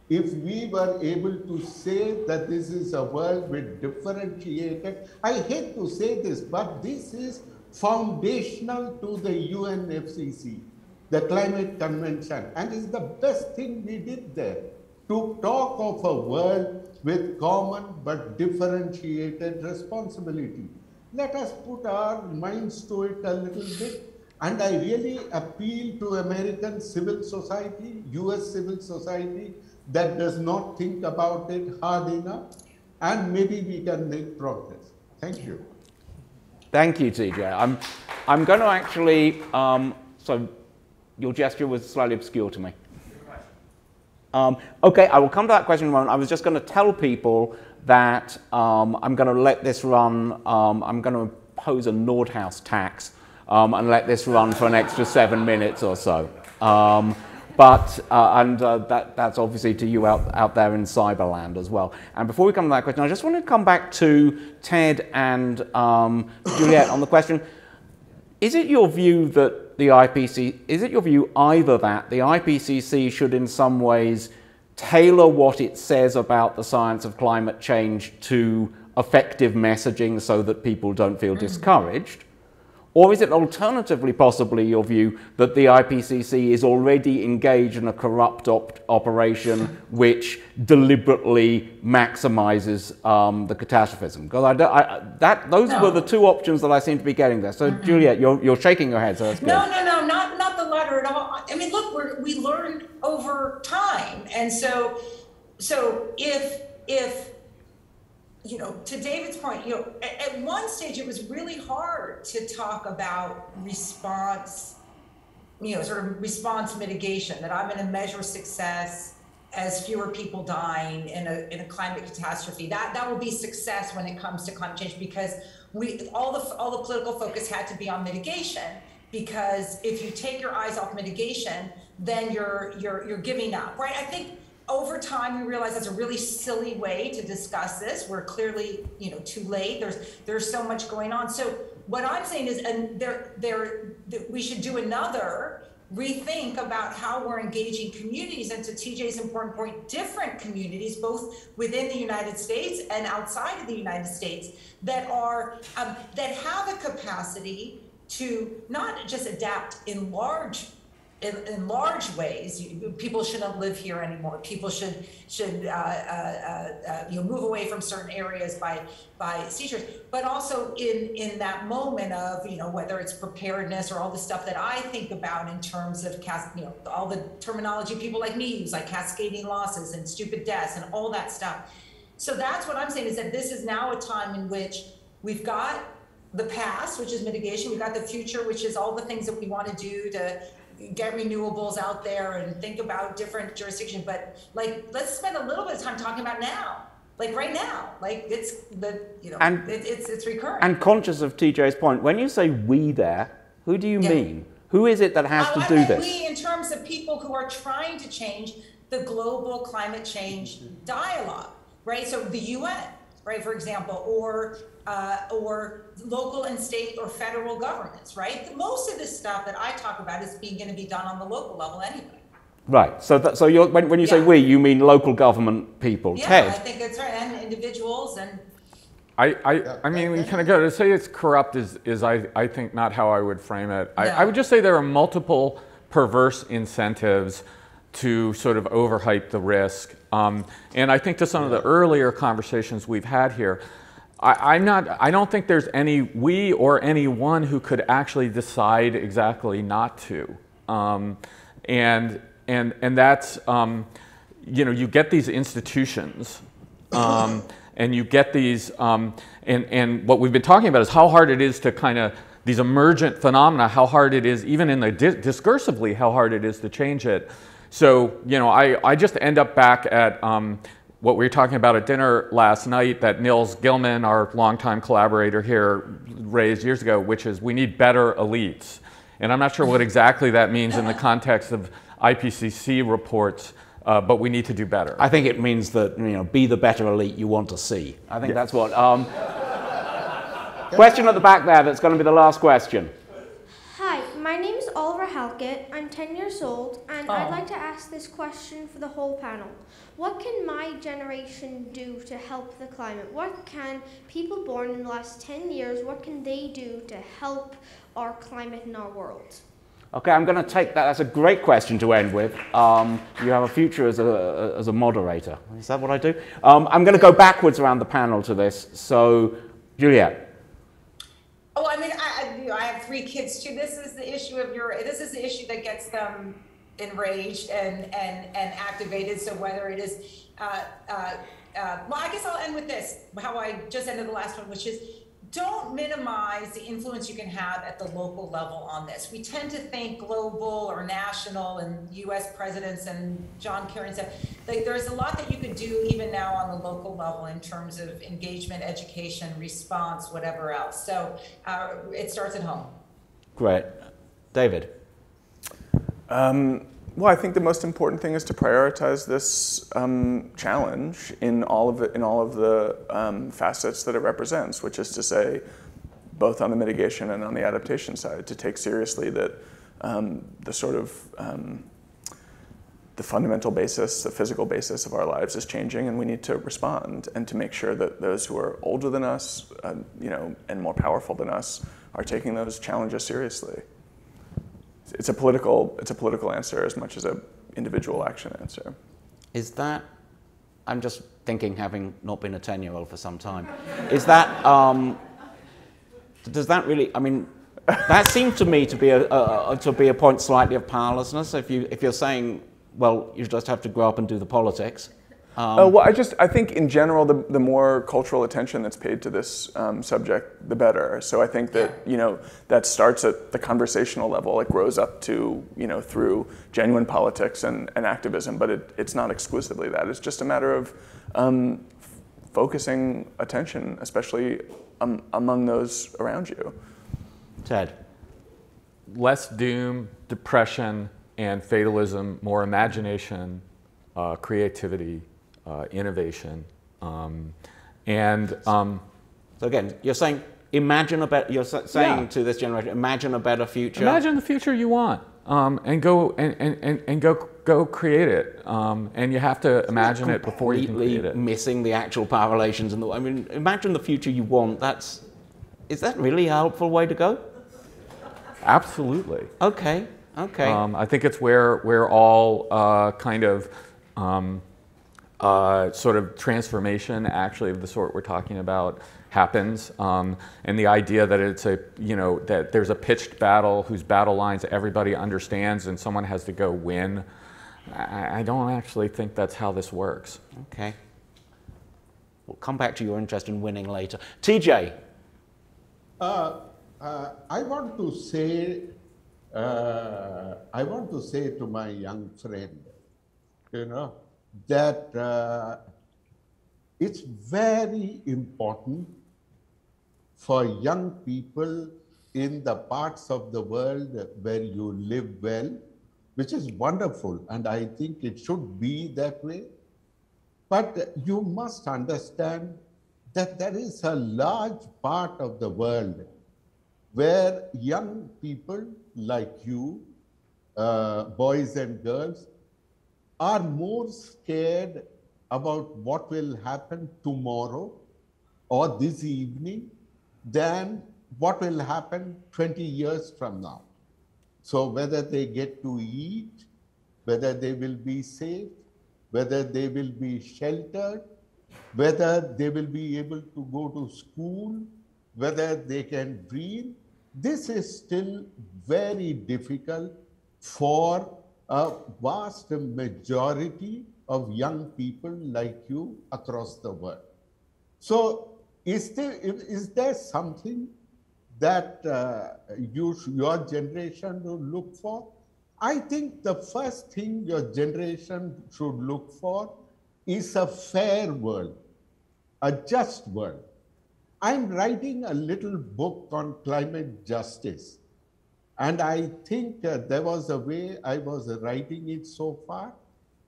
if we were able to say that this is a world with differentiated, I hate to say this, but this is foundational to the UNFCCC, the Climate Convention, and it's the best thing we did there to talk of a world with common but differentiated responsibility. Let us put our minds to it a little bit. And I really appeal to American civil society, US civil society, that does not think about it hard enough, and maybe we can make progress. Thank you. Thank you, TJ. I'm, I'm going to actually, um, so your gesture was slightly obscure to me. Um, okay, I will come to that question in a moment. I was just going to tell people that um, I'm going to let this run, um, I'm going to impose a Nordhaus tax um, and let this run for an extra seven minutes or so. But, uh, and uh, that, that's obviously to you out, out there in cyberland as well. And before we come to that question, I just wanted to come back to Ted and um, Juliette on the question, is it your view that the IPC, is it your view either that the IPCC should in some ways tailor what it says about the science of climate change to effective messaging so that people don't feel discouraged? Or is it alternatively possibly your view that the IPCC is already engaged in a corrupt op- operation which deliberately maximizes um, the catastrophism? Because I, I, that those No. were the two options that I seem to be getting there. So, Juliette, you're, you're shaking your head, so that's good. No, no, no, not not the latter at all. I mean, look, we're, we learned over time. And so, so if, if, you know, to David's point, you know, at, at one stage it was really hard to talk about response, you know, sort of response mitigation, that I'm going to measure success as fewer people dying in a, in a climate catastrophe. That, that will be success when it comes to climate change because we, all the, all the political focus had to be on mitigation because if you take your eyes off mitigation, then you're, you're, you're giving up, right? I think over time we realize that's a really silly way to discuss this. We're clearly, you know, too late. There's, there's so much going on. So what I'm saying is, and there, there, we should do another rethink about how we're engaging communities and to TJ's important point, different communities, both within the United States and outside of the United States, that are um, that have a capacity to not just adapt in large in, in large ways, you, people shouldn't live here anymore. People should should uh, uh, uh, uh, you know move away from certain areas by by seizures. But also in in that moment of you know whether it's preparedness or all the stuff that I think about in terms of cas- you know all the terminology people like me use like cascading losses and stupid deaths and all that stuff. So that's what I'm saying is that this is now a time in which we've got the past, which is mitigation. We've got the future, which is all the things that we want to do to get renewables out there and think about different jurisdictions. But like, let's spend a little bit of time talking about now, like right now, like it's the you know, And- it, it's it's recurring. And conscious of TJ's point, when you say we there, who do you Yeah. mean? Who is it that has Oh, to I do this? We, in terms of people who are trying to change the global climate change dialogue, right? So the UN, right, for example, or uh, or local and state or federal governments, right? Most of this stuff that I talk about is being going to be done on the local level anyway. Right. So, that, so you're, when, when you say we, you mean local government people. Yeah, I think that's right, and individuals and I, I, I mean, we kind of go to say it's corrupt is, is I, I think not how I would frame it. I, I would just say there are multiple perverse incentives to sort of overhype the risk. Um, and I think to some of the earlier conversations we've had here, I, I'm not, I don't think there's any, we or anyone who could actually decide exactly not to. Um, and, and, and that's, um, you know, you get these institutions um, and you get these, um, and, and what we've been talking about is how hard it is to kind of, these emergent phenomena, how hard it is, even in the di- discursively, how hard it is to change it. So, you know, I, I just end up back at um, what we were talking about at dinner last night that Nils Gilman, our longtime collaborator here, raised years ago, which is we need better elites. And I'm not sure what exactly that means in the context of IPCC reports, uh, but we need to do better. I think it means that, you know, be the better elite you want to see. I think that's what. Um, question at the back there that's going to be the last question. Hi, my name is Oliver Halkett. I'm 10 years old, and I'd Oh. like to ask this question for the whole panel. What can my generation do to help the climate? What can people born in the last 10 years, what can they do to help our climate and our world? Okay, I'm going to take that. That's a great question to end with. Um, you have a future as a, as a moderator. Is that what I do? Um, I'm going to go backwards around the panel to this. So, Juliette. Oh, I mean, I, I, you know, I have three kids too. This is the issue of your. This is the issue that gets them enraged and and and activated. So whether it is, uh, uh, uh, well, I guess I'll end with this. How I just ended the last one, which is. Don't minimize the influence you can have at the local level on this. We tend to think global or national and US presidents and John Kerry said, like there's a lot that you could do even now on the local level in terms of engagement, education, response, whatever else. So uh, it starts at home. Great. David. Um, well, I think the most important thing is to prioritize this um, challenge in all of it, in all of the um, facets that it represents, which is to say, both on the mitigation and on the adaptation side, to take seriously that um, the sort of um, the fundamental basis, the physical basis of our lives is changing, and we need to respond, and to make sure that those who are older than us, uh, you know, and more powerful than us, are taking those challenges seriously it's a political it's a political answer as much as a individual action answer. Is that, I'm just thinking, having not been a 10 year old for some time, is that, um, does that really, I mean, that seems to me to be a, a, a, to be a point slightly of powerlessness. If you if you're saying, well, you just have to grow up and do the politics. Um, uh, well, I just I think in general the, the more cultural attention that's paid to this um, subject, the better. So I think that you know that starts at the conversational level, it grows up to you know through genuine politics and, and activism, but it, it's not exclusively that. It's just a matter of um, focusing attention, especially um, among those around you. Ted. Less doom, depression, and fatalism, more imagination, uh, creativity, uh, innovation. Um, and um, so again, you're saying imagine a better. You're saying yeah. to this generation, imagine a better future. Imagine the future you want, um, and go and, and, and go go create it. Um, and you have to imagine it before you can create it. Missing the actual power relations and the. I mean, imagine the future you want. That's is that really a helpful way to go? Absolutely. Okay. Okay. Um, I think it's where where all uh, kind of um, uh, sort of transformation, actually, of the sort we're talking about, happens. Um, and the idea that it's a, you know, that there's a pitched battle whose battle lines everybody understands and someone has to go win. I, I don't actually think that's how this works. Okay. We'll come back to your interest in winning later. TJ. Uh, uh, I want to say, uh, I want to say to my young friend, you know, that uh, it's very important for young people in the parts of the world where you live well, which is wonderful, and I think it should be that way. But you must understand that there is a large part of the world where young people like you, uh, boys and girls, are more scared about what will happen tomorrow or this evening than what will happen 20 years from now. So whether they get to eat, whether they will be safe, whether they will be sheltered, whether they will be able to go to school, whether they can breathe, this is still very difficult for a vast majority of young people like you across the world. So is there, is there something that uh, you, your generation will look for? I think the first thing your generation should look for is a fair world, a just world. I'm writing a little book on climate justice. And I think uh, there was a way I was writing it so far.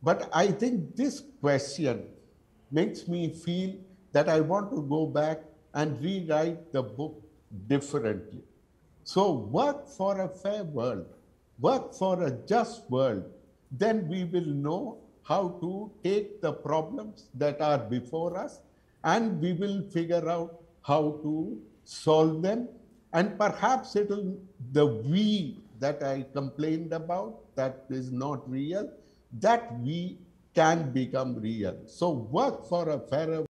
But I think this question makes me feel that I want to go back and rewrite the book differently. So work for a fair world, work for a just world. Then we will know how to take the problems that are before us and we will figure out how to solve them and perhaps it'll, the we that I complained about, that is not real, that we can become real. So work for a fairer